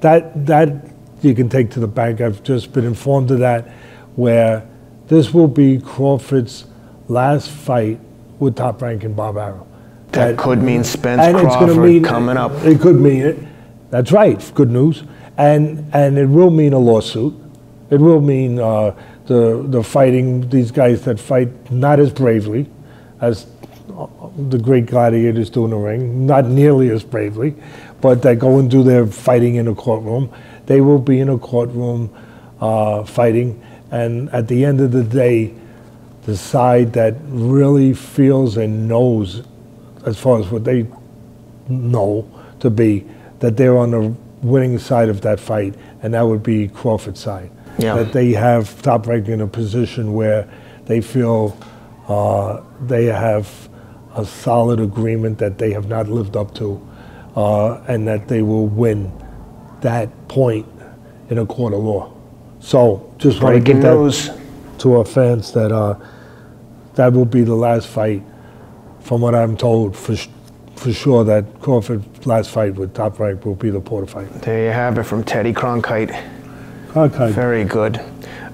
That that you can take to the bank. I've just been informed of that, where this will be Crawford's last fight with top rank in Bob Arum. That, that could mean Spence and Crawford it's mean, coming up. It could mean it. That's right. Good news. And and it will mean a lawsuit. It will mean. Uh, the, the fighting, these guys that fight not as bravely as the great gladiators do in the ring, not nearly as bravely, but that go and do their fighting in a courtroom. They will be in a courtroom uh, fighting, and at the end of the day, the side that really feels and knows, as far as what they know to be, that they're on the winning side of that fight, and that would be Crawford's side yeah. that they have top rank in a position where they feel uh, they have a solid agreement that they have not lived up to, uh, and that they will win that point in a court of law. So just want to get that to our fans that uh, that will be the last fight, from what I'm told, for for sure that Crawford last fight with Top Rank will be the Porter fight. There you have it from Teddy Cronkite. Okay. Very good.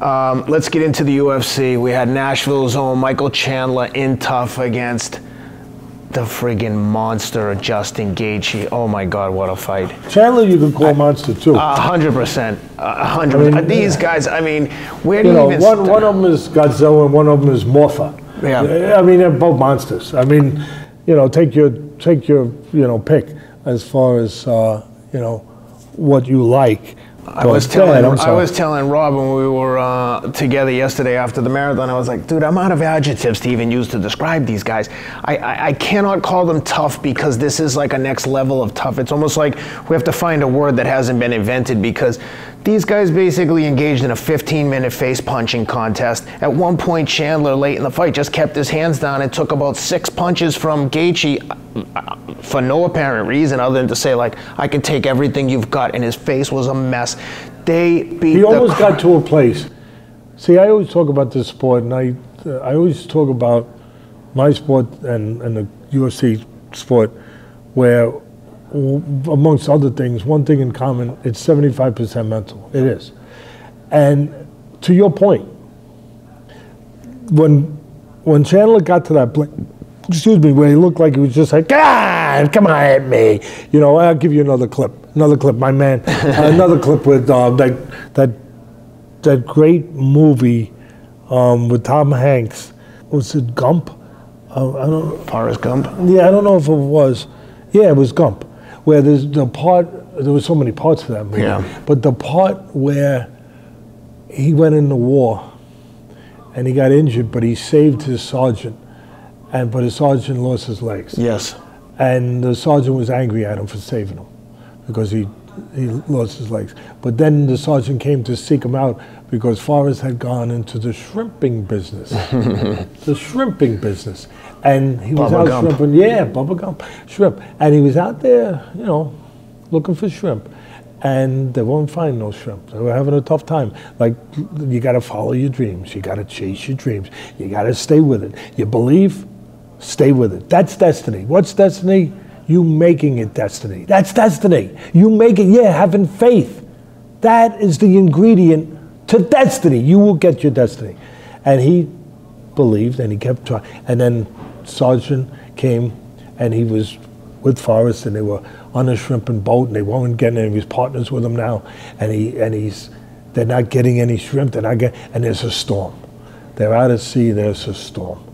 Um, let's get into the UFC. We had Nashville's own Michael Chandler in tough against the friggin' monster Justin Gaethje. Oh my God, what a fight! Chandler, you can call monster too. A hundred percent, a hundred. I mean, These guys. I mean, where do you you, know, even? one, st- one of them is Godzilla and one of them is Mothra. Yeah. I mean, they're both monsters. I mean, you know, take your take your you know pick as far as uh, you know what you like. I was telling I was telling Rob when we were uh, together yesterday after the marathon. I was like, dude, I'm out of adjectives to even use to describe these guys. I, I, I cannot call them tough because this is like a next level of tough. It's almost like we have to find a word that hasn't been invented because these guys basically engaged in a 15 minute face punching contest. At one point, Chandler, late in the fight, just kept his hands down and took about six punches from Gaethje uh, for no apparent reason other than to say, like, I can take everything you've got. And his face was a mess. They beat He almost got to a place. See, I always talk about this sport, and I, uh, I always talk about my sport and, and the UFC sport, where, amongst other things, one thing in common, it's 75% mental. It is. And to your point, when, when Chandler got to that place, excuse me, where he looked like he was just like, God, come on at me. You know, I'll give you another clip, another clip, my man, another clip with uh, that that that great movie um, with Tom Hanks. Was it Gump? Uh, I don't. Forrest Gump. Yeah, I don't know if it was. Yeah, it was Gump, where there's the part. There were so many parts to that movie. Yeah. But the part where he went in the war and he got injured, but he saved his sergeant, and but his sergeant lost his legs Yes. and the sergeant was angry at him for saving him because he he lost his legs. But then the sergeant came to seek him out because Forrest had gone into the shrimping business, the shrimping business, and he was Bubba out Gump. shrimping. Yeah, Bubba Gump, shrimp, and he was out there, you know, looking for shrimp. And they won't find no shrimp. They were having a tough time. Like, you got to follow your dreams. You got to chase your dreams. You got to stay with it. You believe, Stay with it. That's destiny. What's destiny? You making it destiny. That's destiny. You make it, yeah, having faith. That is the ingredient to destiny. You will get your destiny. And he believed and he kept trying. And then Sergeant came and he was with Forrest and they were on a shrimping boat and they weren't getting any. He was partners with him now. And he and he's they're not getting any shrimp. They're not and there's a storm. They're out at sea, there's a storm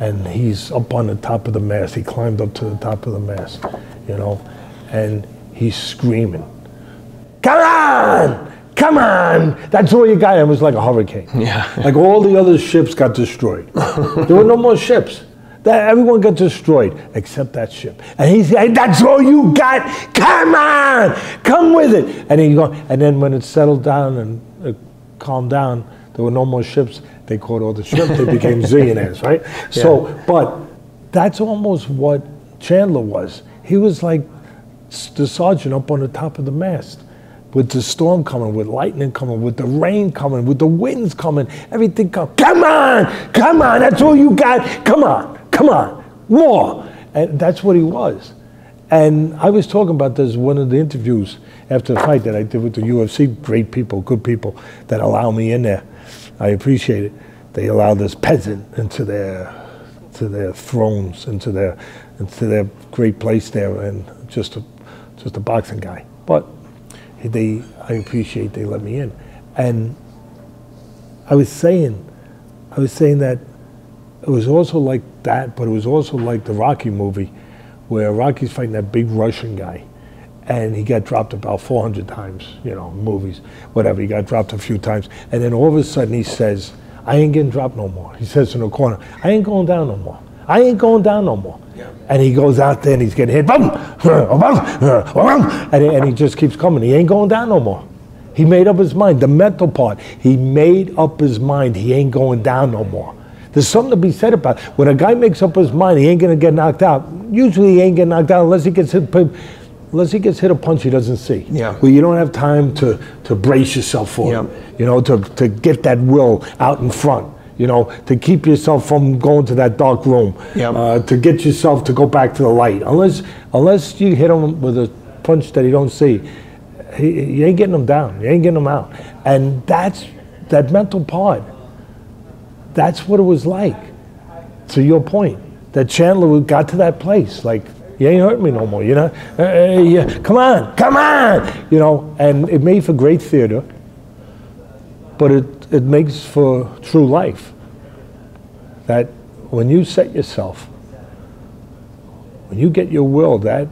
and he's up on the top of the mast. He climbed up to the top of the mast, you know, and he's screaming, "Come on! Come on!" That's all you got. It was like a hurricane. Yeah. Like all the other ships got destroyed. there were no more ships. That everyone got destroyed except that ship. And he said, "That's all you got. Come on, come with it." And he go, and then when it settled down and it calmed down, there were no more ships. They caught all the shrimp. They became zillionaires, right? So, but that's almost what Chandler was. He was like the sergeant up on the top of the mast. With the storm coming, with lightning coming, with the rain coming, with the winds coming, everything come. Come on, come on, that's all you got. Come on, come on, more. And that's what he was. And I was talking about this one of the interviews after the fight that I did with the UFC. Great people, good people that allow me in there. I appreciate it. They allow this peasant into their to their thrones, into their into their great place there, and just a just a boxing guy. But they, I appreciate they let me in. And I was saying, I was saying that it was also like that, but it was also like the Rocky movie, where Rocky's fighting that big Russian guy, and he got dropped about 400 times, you know, movies, whatever. He got dropped a few times, and then all of a sudden he says, "I ain't getting dropped no more." He says in the corner, "I ain't going down no more. I ain't going down no more." Yeah. And he goes out there and he's getting hit, and, he- and he just keeps coming. He ain't going down no more. He made up his mind. The mental part. He made up his mind. He ain't going down no more. There's something to be said about it. when a guy makes up his mind. He ain't gonna get knocked out. Usually, he ain't getting knocked out unless he gets hit. Unless he gets hit a punch he doesn't see. Yeah. Where you don't have time to to brace yourself for Yeah. it. You know, to to get that will out in front. You know, to keep yourself from going to that dark room. Yep. Uh, to get yourself to go back to the light. Unless unless you hit him with a punch that he don't see, he, you ain't getting him down. You ain't getting him out. And that's that mental part. That's what it was like. To your point, that Chandler got to that place, like you ain't hurting me no more. You know, uh, uh, yeah, come on, come on. You know, and it made for great theater, but it it makes for true life. That when you set yourself, when you get your will, that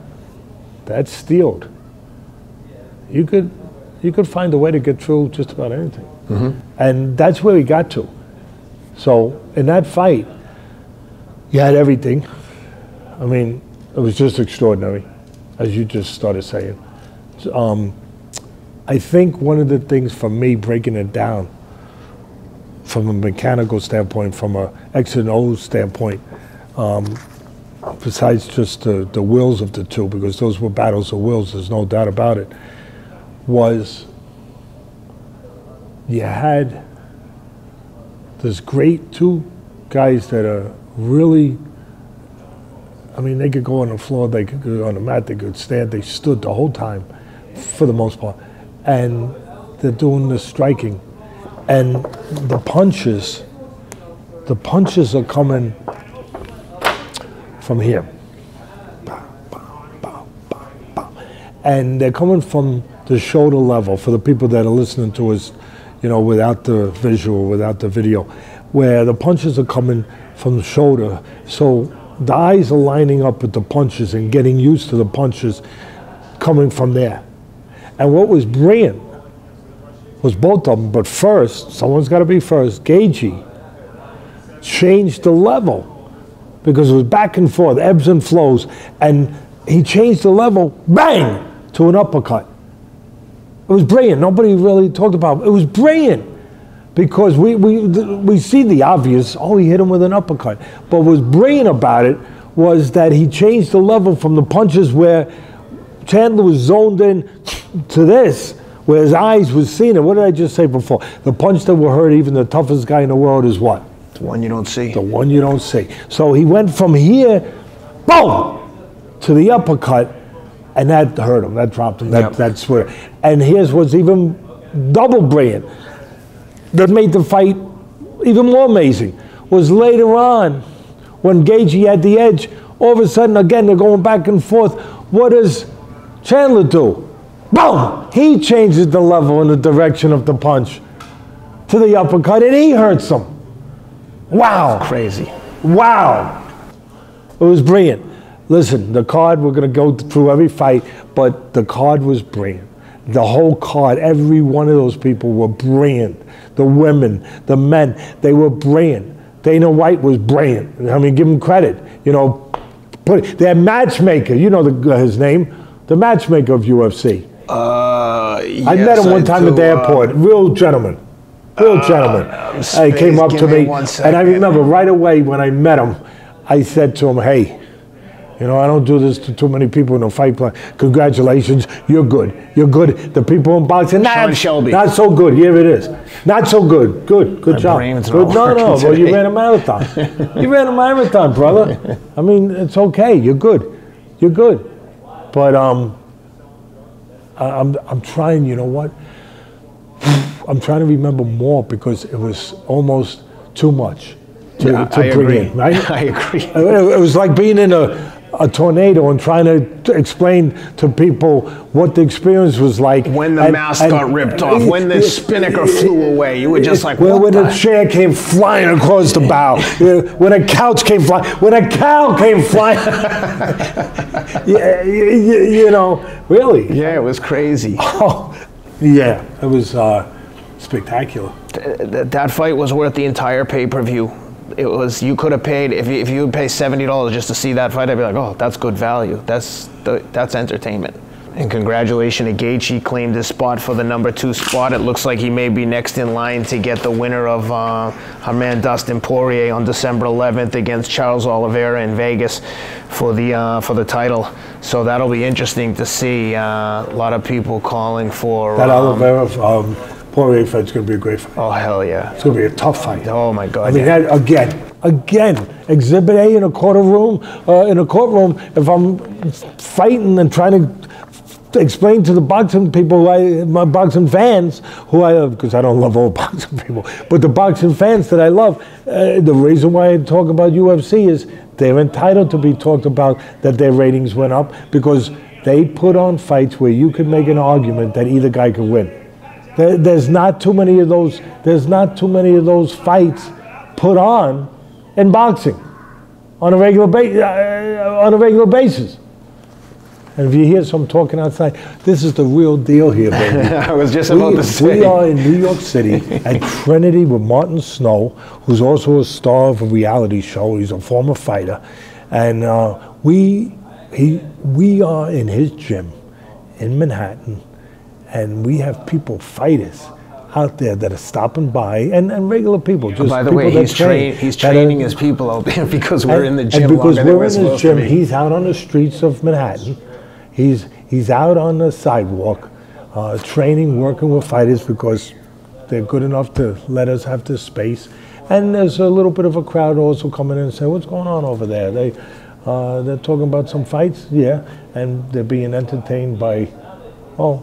that's steeled. You could you could find a way to get through just about anything, and that's where we got to. So in that fight, you had everything. I mean, it was just extraordinary, as you just started saying. Um, I think one of the things for me breaking it down from a mechanical standpoint, from a X and O standpoint, um, besides just the, the wills of the two, because those were battles of wills, there's no doubt about it, was you had this great two guys that are really I mean, they could go on the floor, they could go on the mat, they could stand, they stood the whole time, for the most part. And they're doing the striking. And the punches, the punches are coming from here. And they're coming from the shoulder level for the people that are listening to us, you know, without the visual, without the video, where the punches are coming from the shoulder. So the eyes are lining up with the punches and getting used to the punches coming from there. And what was brilliant was both of them, but first, someone's got to be first. Gaethje changed the level because it was back and forth, ebbs and flows, and he changed the level, bang, to an uppercut. It was brilliant. Nobody really talked about it. It was brilliant because we, we, we see the obvious, oh, he hit him with an uppercut. But what was brilliant about it was that he changed the level from the punches where Chandler was zoned in to this, where his eyes was seeing it. What did I just say before? The punch that will hurt even the toughest guy in the world is what? The one you don't see. The one you don't see. So he went from here, boom, to the uppercut, and that hurt him. That dropped him. That, Yep. That's where. And here's what's even double brilliant that made the fight even more amazing was later on when Gaethje had the edge. All of a sudden, again, they're going back and forth. What does Chandler do? Boom! He changes the level in the direction of the punch to the uppercut, and he hurts him. Wow! Crazy. Wow. It was brilliant. Listen, the card, we're going to go through every fight, but the card was brilliant. The whole card, every one of those people were brilliant. The women, the men, they were brilliant. Dana White was brilliant. I mean, give him credit. You know, put their matchmaker, you know the, his name, the matchmaker of UFC. Uh, I met him one time at the airport. Real gentleman. Real gentleman. he came up to me me, and I remember right away when I met him, I said to him, "Hey, you know, I don't do this to too many people in a fight plan. Congratulations, you're good. You're good. The people in boxing, Sean not, Shelby. not so good. Here it is. Not so good. Good. Good My job. brain's Good. No, no. working Well, you ran a marathon. you ran a marathon, brother. I mean, it's okay. You're good. You're good. But um, I- I'm I'm trying. You know what? I'm trying to remember more because it was almost too much to, Yeah, to I bring agree. in, right? I agree. It was like being in a, a tornado and trying to t- explain to people what the experience was like. When the And- mask and- got ripped off, when the spinnaker flew away, you were just like, when, what when the a chair came flying across the bow, when a couch came flying, when a cow came flying. yeah, you, you, know, really. Yeah, it was crazy. Oh, yeah, it was uh, spectacular. Th- that fight was worth the entire pay-per-view. It was you could have paid if you, if you would pay seventy dollars just to see that fight. I'd be like, oh, that's good value. That's the, that's entertainment. And congratulations to Gaethje. He claimed his spot for the number two spot. It looks like he may be next in line to get the winner of uh, our man Dustin Poirier on December 11th against Charles Oliveira in Vegas for the uh, for the title. So that'll be interesting to see. Uh, a lot of people calling for That um, Oliveira um, Poirier fight's going to be a great fight. Oh hell yeah! It's going to be a tough fight. Oh my god! I mean, yeah. that, again, again, Exhibit A in a courtroom, uh, in a courtroom. If I'm fighting and trying to to explain to the boxing people, I, my boxing fans, who I love, because I don't love all boxing people, but the boxing fans that I love, uh, the reason why I talk about UFC is they're entitled to be talked about that their ratings went up because they put on fights where you could make an argument that either guy could win. There, there's not too many of those. There's not too many of those fights put on in boxing on a regular ba- uh, on a regular basis. And if you hear some talking outside, this is the real deal here, baby. I was just about we, to say. we are in New York City at Trinity with Martin Snow, who's also a star of a reality show. He's a former fighter, and uh, we he we are in his gym in Manhattan, and we have people fighters out there that are stopping by and, and regular people just By the people way, he's train, he's are- training his people out there because we're in the gym And because we're we're in the gym, he's out on the streets of Manhattan. He's he's out on the sidewalk, uh, training, working with fighters because they're good enough to let us have this space. And there's a little bit of a crowd also coming in and saying, "What's going on over there?" They uh, they're talking about some fights, yeah, and they're being entertained by, oh,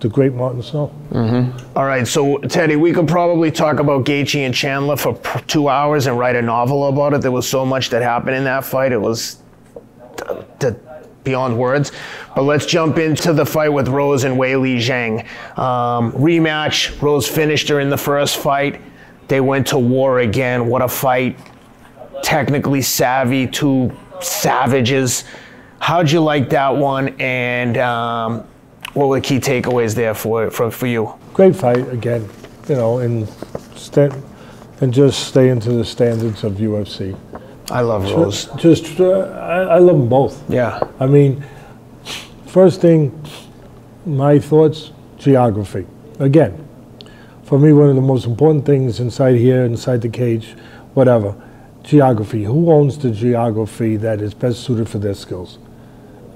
the great Martin Snow. All right, so Teddy, we could probably talk about Gaethje and Chandler for p- two hours and write a novel about it. There was so much that happened in that fight; it was t- t- beyond words. But let's jump into the fight with Rose and Wei Li Zhang. Um, rematch. Rose finished her in the first fight. They went to war again. What a fight! Technically savvy, two savages. How'd you like that one? And um, what were the key takeaways there for for, for you? Great fight again, you know, and sta- and just stay into the standards of UFC. I love Rose. Just, uh, I, I love them both. Yeah. I mean, first thing, my thoughts, geography. Again, for me, one of the most important things inside here, inside the cage, whatever, geography. Who owns the geography that is best suited for their skills?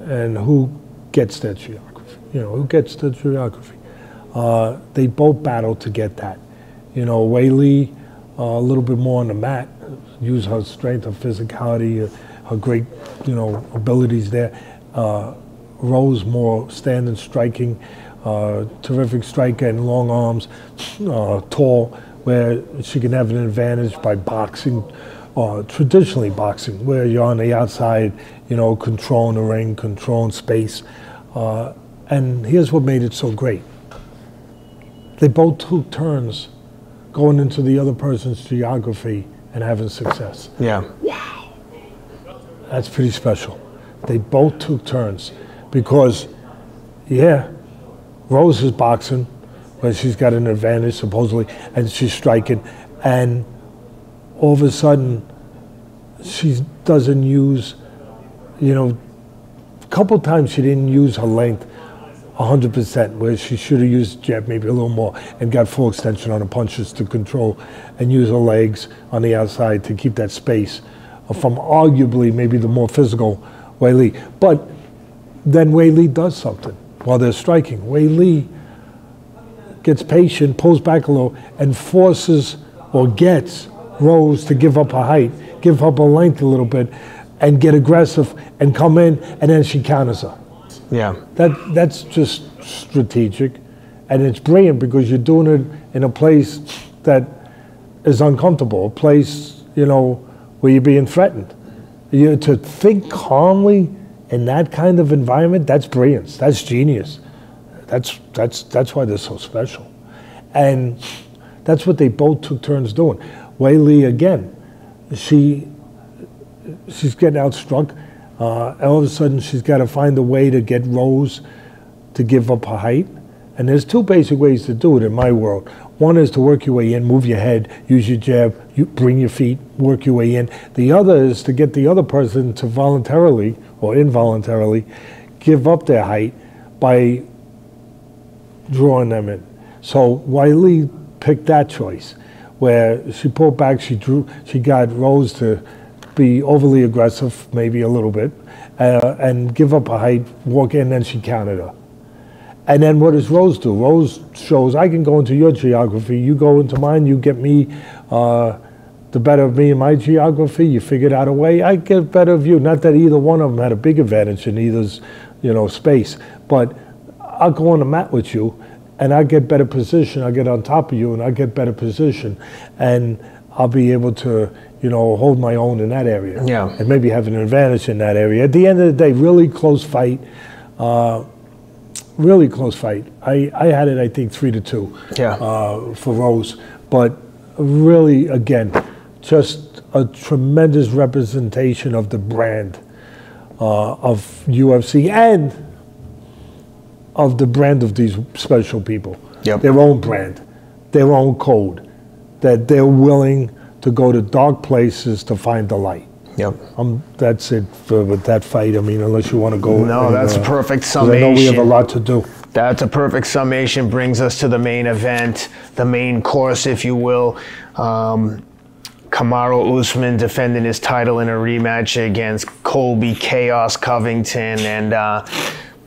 And who gets that geography? You know, who gets the geography? Uh, they both battle to get that. You know, Li, uh, a little bit more on the mat, use her strength, her physicality, uh, her great, you know, abilities there. Uh, Rose more standing, striking, uh, terrific striker and long arms, uh, tall, where she can have an advantage by boxing, uh, traditionally boxing, where you're on the outside, you know, controlling the ring, controlling space. Uh, and here's what made it so great. They both took turns going into the other person's geography and having success. Yeah. Wow. That's pretty special. They both took turns because, yeah, Rose is boxing, but she's got an advantage supposedly, and she's striking, and all of a sudden, she doesn't use, you know, a couple times she didn't use her length 100%, where she should have used jab maybe a little more and got full extension on her punches to control and use her legs on the outside to keep that space from arguably maybe the more physical Wei Li. But then Wei Li does something while they're striking. Wei Li gets patient, pulls back a little, and forces or gets Rose to give up her height, give up her length a little bit, and get aggressive and come in, and then she counters her. Yeah. That that's just strategic, and it's brilliant because you're doing it in a place that is uncomfortable, a place you know where you're being threatened. You to think calmly in that kind of environment, that's brilliance. That's genius. That's that's that's why they're so special, and that's what they both took turns doing. Wei Li again, she she's getting outstruck. Uh, all of a sudden, she's got to find a way to get Rose to give up her height. And there's two basic ways to do it in my world. One is to work your way in, move your head, use your jab, you bring your feet, work your way in. The other is to get the other person to voluntarily or involuntarily give up their height by drawing them in. So Wei Li picked that choice, where she pulled back, she drew, she got Rose to be overly aggressive, maybe a little bit, uh, and give up a height, walk in, and she counted her. And then what does Rose do? Rose shows I can go into your geography, you go into mine, you get me uh, the better of me in my geography. You figured out a way. I get better of you. Not that either one of them had a big advantage in either's, you know, space, but I'll go on the mat with you, and I get better position. I get on top of you, and I get better position, and I'll be able to, you know, hold my own in that area. Yeah. And maybe have an advantage in that area. At the end of the day, really close fight. Uh, really close fight. I, I had it, I think, three to two Yeah. uh, for Rose. But really, again, just a tremendous representation of the brand uh, of UFC and of the brand of these special people. Yep. Their own brand, their own code, that they're willing to go to dark places to find the light. Yep. Um, that's it for with that fight. I mean, unless you want to go. No, and, that's uh, perfect 'cause I know we have a lot to do. That's a perfect summation. Brings us to the main event, the main course, if you will. Um, Kamaru Usman defending his title in a rematch against Colby Chaos Covington, and uh,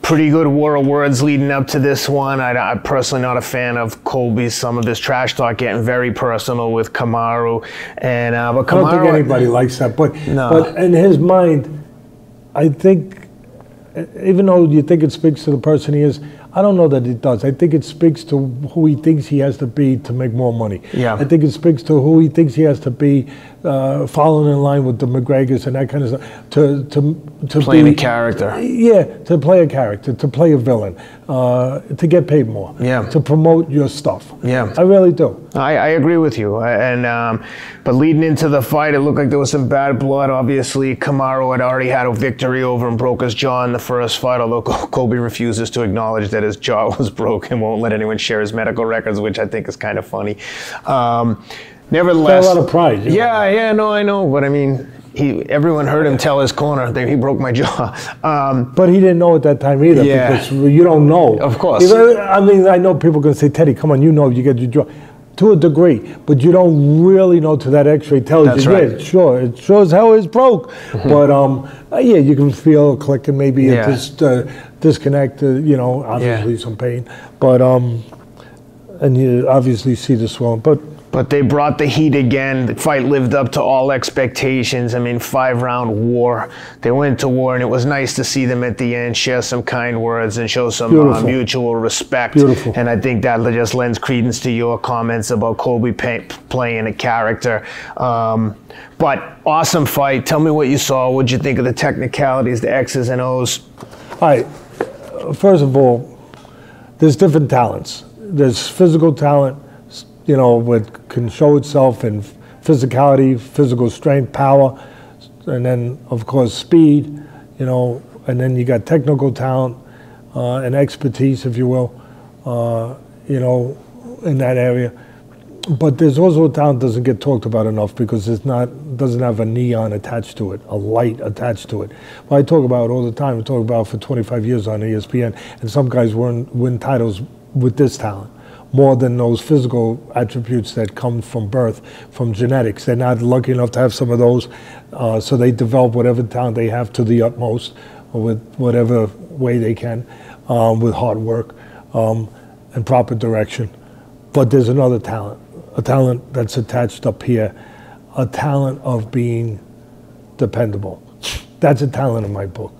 pretty good war of words leading up to this one. I, I'm personally not a fan of Colby's. Some of his trash talk getting very personal with Kamaru, and uh, but I don't think anybody likes that, but No. but in his mind, I think, uh, even though you think it speaks to the person he is, I don't know that it does. I think it speaks to who he thinks he has to be to make more money. Yeah. I think it speaks to who he thinks he has to be, uh, following in line with the McGregors and that kind of stuff. To to to Playing a character. Yeah, to play a character, to play a villain, uh, to get paid more. Yeah. To promote your stuff. Yeah. I really do. I, I agree with you. And um, but leading into the fight, it looked like there was some bad blood. Obviously, Kamaru had already had a victory over and broke his jaw in the first fight. Although Colby refuses to acknowledge that his jaw was broken, won't let anyone share his medical records, which I think is kind of funny. Um, nevertheless, Got a lot of pride. you know. yeah, yeah, no, I know, but I mean, he everyone heard him tell his corner that he broke my jaw. Um, But he didn't know at that time either Yeah. because you don't know. Of course. Even- I mean, I know people going to say, Teddy, come on, you know you get your jaw. To a degree, but you don't really know to that x-ray tells That's you, right. yeah, sure, it shows how it's broke. But um, uh, yeah, you can feel a click and maybe Yeah. a dis- uh, disconnect, uh, you know, obviously some pain. But, um, and you obviously see the swelling. But But they brought the heat again. The fight lived up to all expectations. I mean, five round war. They went to war, and it was nice to see them at the end share some kind words and show some uh, mutual respect. Beautiful. And I think that just lends credence to your comments about Colby pay, playing a character. Um, but awesome fight. Tell me what you saw. What'd you think of the technicalities, the X's and O's? All right. First of all, there's different talents. There's physical talent, you know, what can show itself in physicality, physical strength, power, and then of course speed, you know, and then you got technical talent uh, and expertise, if you will, uh, you know, in that area. But there's also a talent doesn't get talked about enough because it's not doesn't have a neon attached to it, a light attached to it. Well, I talk about it all the time. I talk about it for 25 years on ESPN, and some guys win win titles with this talent more than those physical attributes that come from birth, from genetics. They're not lucky enough to have some of those, uh, so they develop whatever talent they have to the utmost, or with whatever way they can, um, with hard work um, and proper direction. But there's another talent, a talent that's attached up here, a talent of being dependable. That's a talent in my book.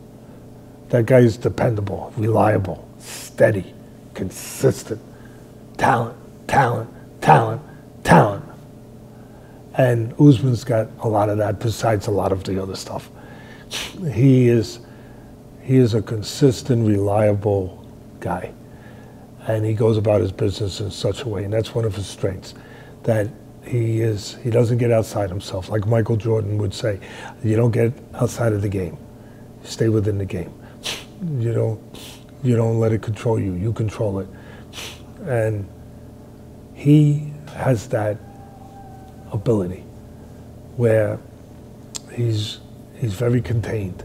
That guy is dependable, reliable, steady, consistent. Talent, talent, talent, talent. And Usman's got a lot of that besides a lot of the other stuff. He is he is a consistent, reliable guy and he goes about his business in such a way, and that's one of his strengths, that he is he doesn't get outside himself, like Michael Jordan would say. You don't get outside of the game. You stay within the game. You don't you don't let it control you. You control it. And he has that ability where he's he's very contained,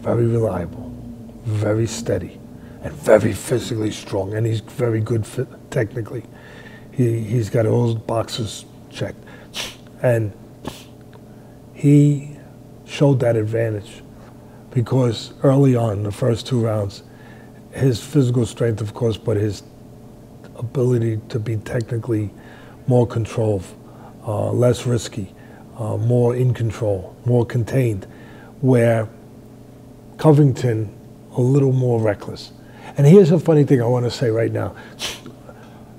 very reliable, very steady and very physically strong, and he's very good technically. He he's got all his boxes checked, and he showed that advantage because early on, the first two rounds, his physical strength, of course, but his ability to be technically more controlled, uh, less risky, uh, more in control, more contained, where Covington a little more reckless. And here's a funny thing I want to say right now.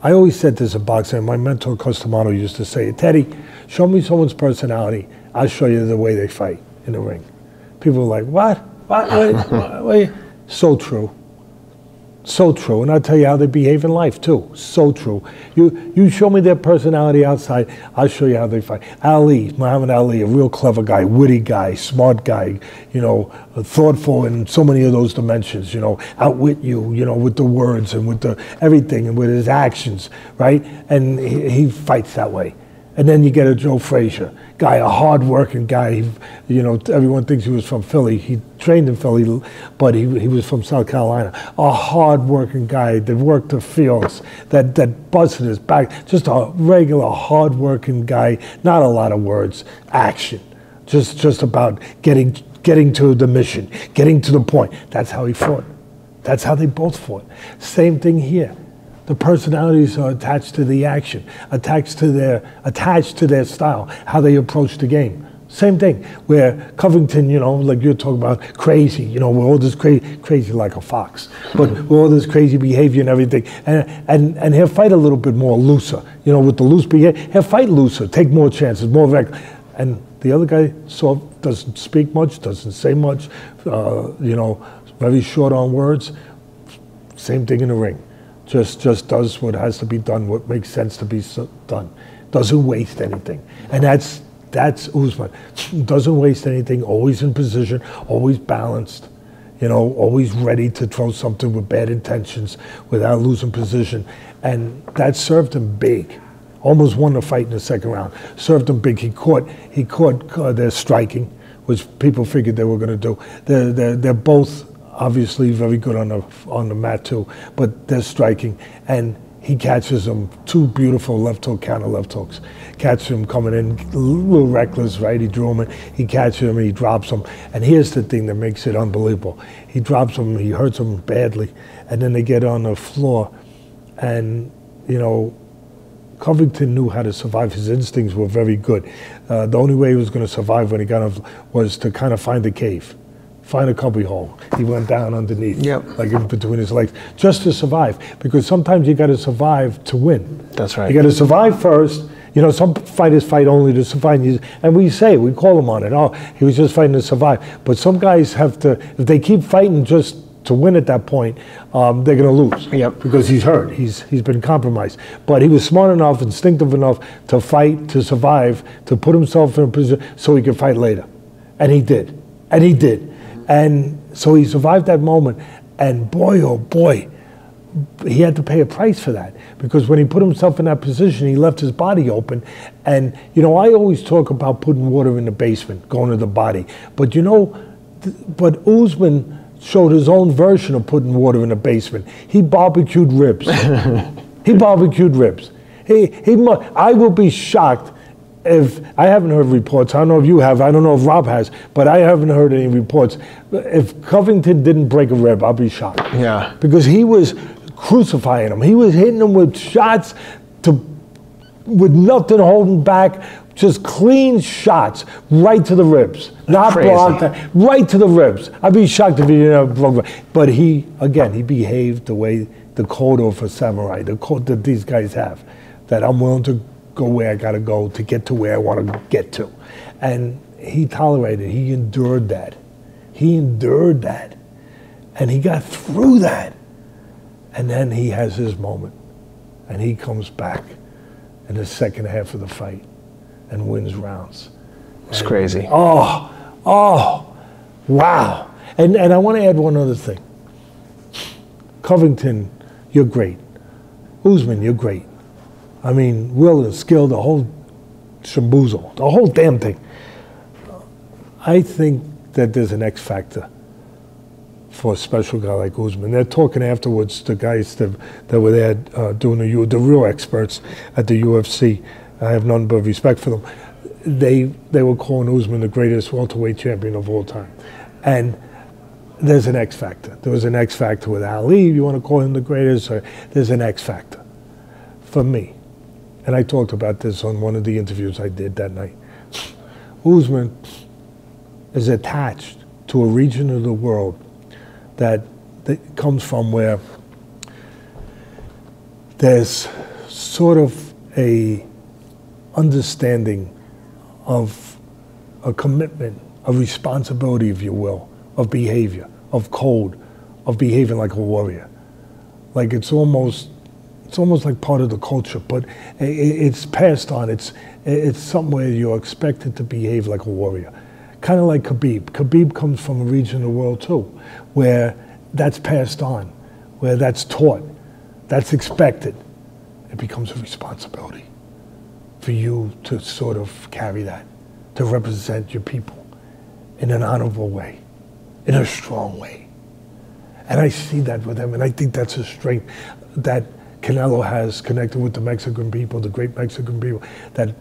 I always said this in boxing. My mentor Cus D'Amato used to say, Teddy, show me someone's personality. I'll show you the way they fight in the ring. People are like, what? What? What? Wait. So true. So true. And I'll tell you how they behave in life too. So true. You you show me their personality outside, I'll show you how they fight. Ali, Muhammad Ali, a real clever guy, witty guy, smart guy, you know, thoughtful in so many of those dimensions, you know, outwit you, you know, with the words and with the everything and with his actions, right? And he, he fights that way. And then you get a Joe Frazier guy, a hard-working guy. He, you know, everyone thinks he was from Philly. He trained in Philly, but he, he was from South Carolina. A hard-working guy that worked the fields, that, that busted his back. Just a regular hard-working guy. Not a lot of words. Action. Just, just about getting, getting to the mission, getting to the point. That's how he fought. That's how they both fought. Same thing here. The personalities are attached to the action, attached to their attached to their style, how they approach the game. Same thing. Where Covington, you know, like you're talking about, crazy, you know, with all this crazy, crazy like a fox, but with all this crazy behavior and everything, and and and he'll fight a little bit more looser, you know, with the loose behavior, he'll fight looser, take more chances, more rec, and the other guy sort doesn't speak much, doesn't say much, uh, you know, very short on words. Same thing in the ring just just does what has to be done, what makes sense to be so done. Doesn't waste anything, and that's that's Usman. Doesn't waste anything. Always in position. Always balanced. You know, always ready to throw something with bad intentions without losing position, and that served him big. Almost won the fight in the second round. Served him big. He caught he caught uh, their striking, which people figured they were going to do. They're, they're, they're both obviously very good on the on the mat too, but they're striking. And he catches them two beautiful left hook counter left hooks. Catches him coming in a little reckless, right? He drew him in. He catches him he drops him. And here's the thing that makes it unbelievable. He drops him. He hurts him badly, and then they get on the floor, and you know. Covington knew how to survive. His instincts were very good. Uh, the only way he was going to survive when he got off was to kind of find a cave find a cubby hole. He went down underneath, yep. like in between his legs, just to survive. Because sometimes you got to survive to win. That's right. You got to survive first. You know, some fighters fight only to survive, and we say we call him on it. Oh, he was just fighting to survive. But some guys have to. If they keep fighting just to win at that point, um, they're going to lose. Yep. Because he's hurt. He's he's been compromised. But he was smart enough, instinctive enough to fight to survive, to put himself in a position so he could fight later, and he did, and he did. And so he survived that moment. And boy, oh boy, he had to pay a price for that because when he put himself in that position, he left his body open. And, you know, I always talk about putting water in the basement, going to the body. But, you know, but Usman showed his own version of putting water in the basement. He barbecued ribs. he barbecued ribs. He, he, I will be shocked if I haven't heard reports, I don't know if you have, I don't know if Rob has, but I haven't heard any reports. If Covington didn't break a rib, I'll be shocked. Yeah. Because he was crucifying him. He was hitting him with shots to, with nothing holding back, just clean shots right to the ribs, not Crazy. blocked, right to the ribs. I'd be shocked if he didn't have broke. But he, again, he behaved the way the code of a samurai, the code that these guys have, that I'm willing to go where I got to go to get to where I want to get to. And he tolerated, he endured that. He endured that. And he got through that. And then he has his moment. And he comes back in the second half of the fight and wins rounds. It's and, crazy. Oh, oh, wow. And, and I want to add one other thing. Covington, you're great. Usman, you're great. I mean, will and skill, the whole shamboozle, the whole damn thing. I think that there's an X factor for a special guy like Usman. They're talking afterwards, the guys that, that were there uh, doing the, the real experts at the UFC. I have none but respect for them. They, they were calling Usman the greatest welterweight champion of all time. And there's an X factor. There was an X factor with Ali. You want to call him the greatest? Or there's an X factor for me. And I talked about this on one of the interviews I did that night. Usman is attached to a region of the world that, that comes from where there's sort of a understanding of a commitment, a responsibility, if you will, of behavior, of code, of behaving like a warrior. Like it's almost, it's almost like part of the culture, but it's passed on. It's, it's somewhere you're expected to behave like a warrior. Kind of like Khabib. Khabib comes from a region of the world too, where that's passed on, where that's taught, that's expected. It becomes a responsibility for you to sort of carry that, to represent your people in an honorable way in a strong way. And I see that with him, and I think that's a strength that Canelo has connected with the Mexican people, the great Mexican people, that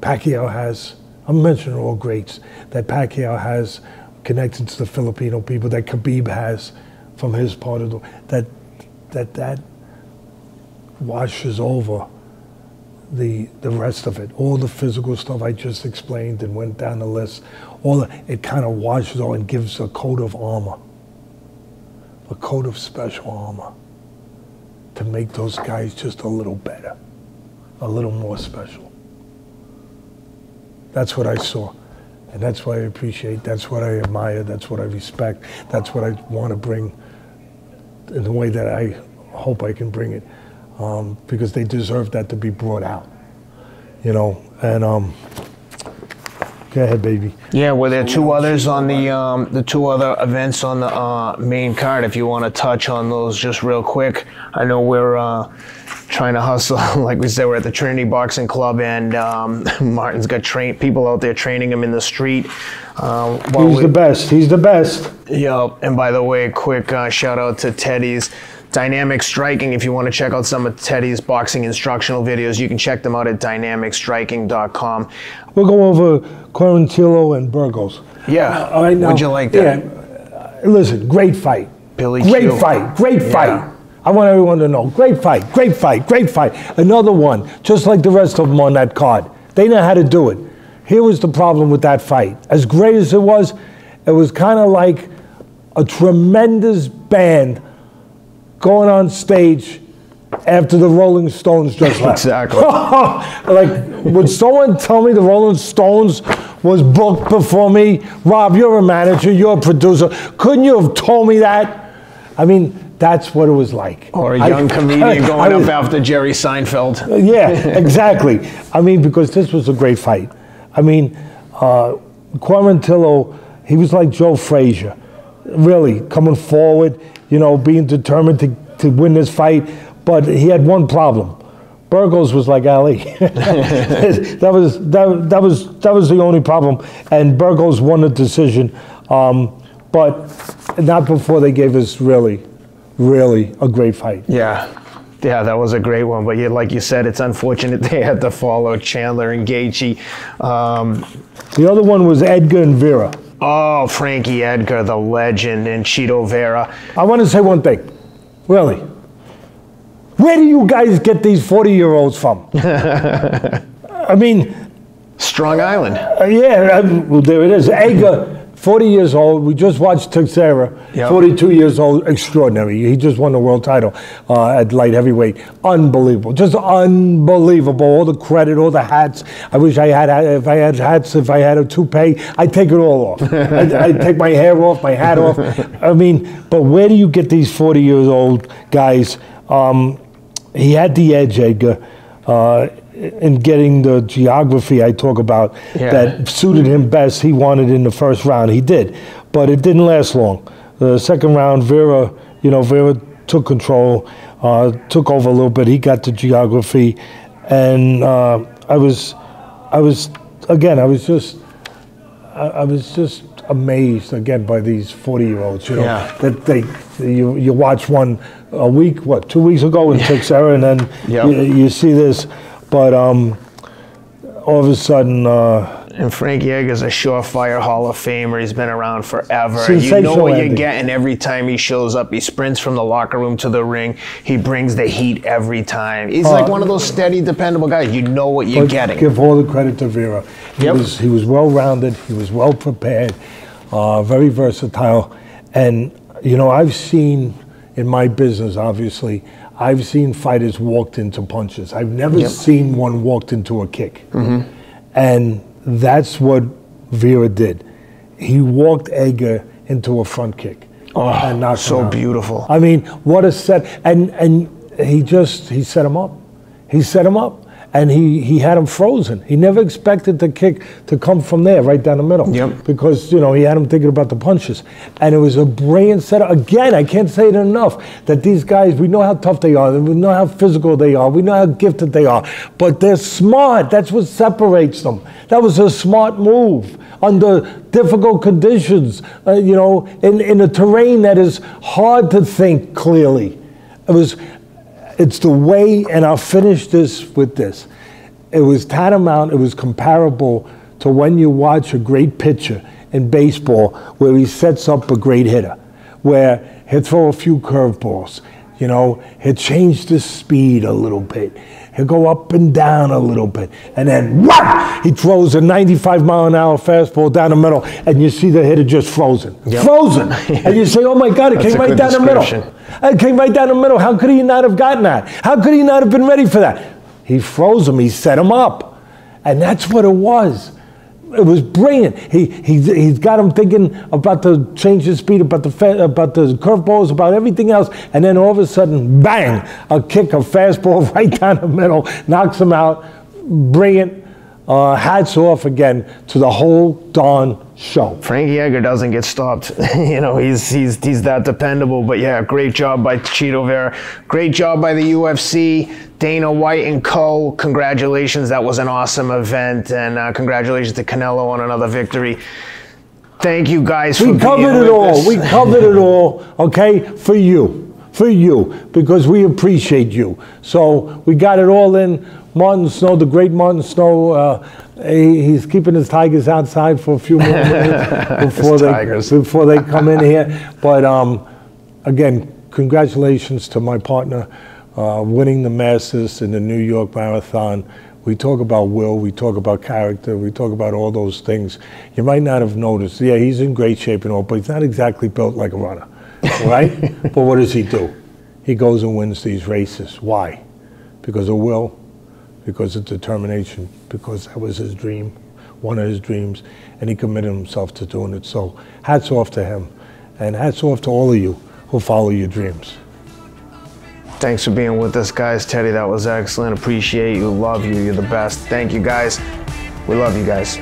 Pacquiao has. I'm mentioning all greats that Pacquiao has connected to the Filipino people, that Khabib has from his part of the that that that washes over the the rest of it. All the physical stuff I just explained and went down the list all it kind of washes over and gives a coat of armor, a coat of special armor to make those guys just a little better, a little more special. That's what I saw. And that's what I appreciate. That's what I admire. That's what I respect. That's what I want to bring in the way that I hope I can bring it. Um, because they deserve that to be brought out. You know, and um, Go ahead, baby. Yeah, well, there are two others on the um, the two other events on the uh, main card. If you want to touch on those just real quick, I know we're uh, trying to hustle. like we said, we're at the Trinity Boxing Club, and um, Martin's got train people out there training him in the street. Uh, He's we, the best. He's the best. Yep. And by the way, quick uh, shout out to Teddy's. Dynamic Striking, if you want to check out some of Teddy's boxing instructional videos, you can check them out at dynamicstriking.com. We'll go over Quarantillo and Burgos. Yeah. Uh, all right, now, Would you like that? Yeah. Listen, great fight. Billy Great Q. fight. Great yeah. fight. I want everyone to know. Great fight. Great fight. Great fight. Another one, just like the rest of them on that card. They know how to do it. Here was the problem with that fight. As great as it was, it was kind of like a tremendous band going on stage after the Rolling Stones just left. exactly. like, would someone tell me the Rolling Stones was booked before me? Rob, you're a manager, you're a producer. Couldn't you have told me that? I mean, that's what it was like. Or a young I, comedian going was, up after Jerry Seinfeld. yeah, exactly. I mean, because this was a great fight. I mean, uh, Quarantillo, he was like Joe Frazier, really coming forward you know, being determined to, to win this fight. But he had one problem. Burgos was like Ali. that was that, that was that was the only problem, and Burgos won the decision, um, but not before they gave us really, really a great fight. Yeah, yeah, that was a great one. But yeah, like you said, it's unfortunate they had to follow Chandler and Gaethje. Um, the other one was Edgar and Vera. Oh, Frankie Edgar, the legend, and Chito Vera. I want to say one thing. Really. Where do you guys get these 40 year olds from? I mean, Strong Island. Uh, yeah, well, there it is. Edgar 40 years old. We just watched Teixeira, yep. 42 years old, extraordinary. He just won the world title uh, at light heavyweight. Unbelievable, just unbelievable. All the credit, all the hats. I wish I had, if I had hats, if I had a toupee, I'd take it all off. I'd, I'd, take my hair off, my hat off. I mean, but where do you get these 40 years old guys? Um, he had the edge, Edgar. Uh, in getting the geography I talk about yeah. that suited him best, he wanted in the first round. He did, but it didn't last long. The second round, Vera, you know, Vera took control, uh, took over a little bit. He got the geography, and uh, I was, I was, again, I was just, I, I was just amazed again by these 40 year olds you know yeah. that they you you watch one a week what two weeks ago in Teixeira and then yep. you, you, see this but um, all of a sudden, uh, And Frankie Edgar's a surefire Hall of Famer. He's been around forever. You know what you're getting every time he shows up. He sprints from the locker room to the ring. He brings the heat every time. He's like Uh, one of those steady, dependable guys. You know what you're getting. Give all the credit to Vera. He Yep. was he was well rounded. He was well prepared. Uh, very versatile. And you know, I've seen in my business, obviously, I've seen fighters walked into punches. I've never Yep. seen one walked into a kick. Mm-hmm. And that's what Vera did. He walked Edgar into a front kick. Oh, and knocked so beautiful. I mean, what a set! And and he just he set him up. He set him up, and he he had him frozen. He never expected the kick to come from there, right down the middle. Yep. Because you know he had him thinking about the punches, and it was a brilliant setup. Again, I can't say it enough that these guys we know how tough they are, we know how physical they are, we know how gifted they are, but they're smart. That's what separates them. That was a smart move under difficult conditions, uh, you know, in, in a terrain that is hard to think clearly. It was, it's the way, and I'll finish this with this. It was tantamount, it was comparable to when you watch a great pitcher in baseball where he sets up a great hitter, where he'll throw a few curveballs, you know, he'll change the speed a little bit. He'll go up and down a little bit. And then he throws a 95 mile an hour fastball down the middle, and you see the hitter just frozen. Yep. Frozen. and you say, oh my God, it That's came right down the middle. It came right down the middle. How could he not have gotten that? How could he not have been ready for that? He froze him, he set him up. And that's what it was. It was brilliant. He, he, he's got him thinking about the change of speed, about the about the curveballs, about everything else, and then all of a sudden, bang! A kick, a fastball right down the middle, knocks him out. Brilliant. Uh, hats off again to the whole darn show. Frankie Edgar doesn't get stopped. you know, he's he's he's that dependable. But yeah, great job by Chito Vera. Great job by the UFC, Dana White and Co. Congratulations, that was an awesome event, and uh, congratulations to Canelo on another victory. Thank you guys for We covered it all. us. We covered it all, okay, for you, for you, because we appreciate you. So we got it all in. Martin Snow, the great Martin Snow, uh, he's keeping his tigers outside for a few more minutes before they tigers. before they come in here. But um, again, congratulations to my partner uh, winning the Masters in the New York Marathon. We talk about will, we talk about character, we talk about all those things. You might not have noticed. Yeah, he's in great shape and all, but he's not exactly built like a runner, right? but what does he do? He goes and wins these races. Why? Because of will, because of determination, because that was his dream, one of his dreams, and he committed himself to doing it. So hats off to him, and hats off to all of you who follow your dreams. Thanks for being with us, guys. Teddy, that was excellent. Appreciate you. Love you. You're the best. Thank you, guys. We love you guys.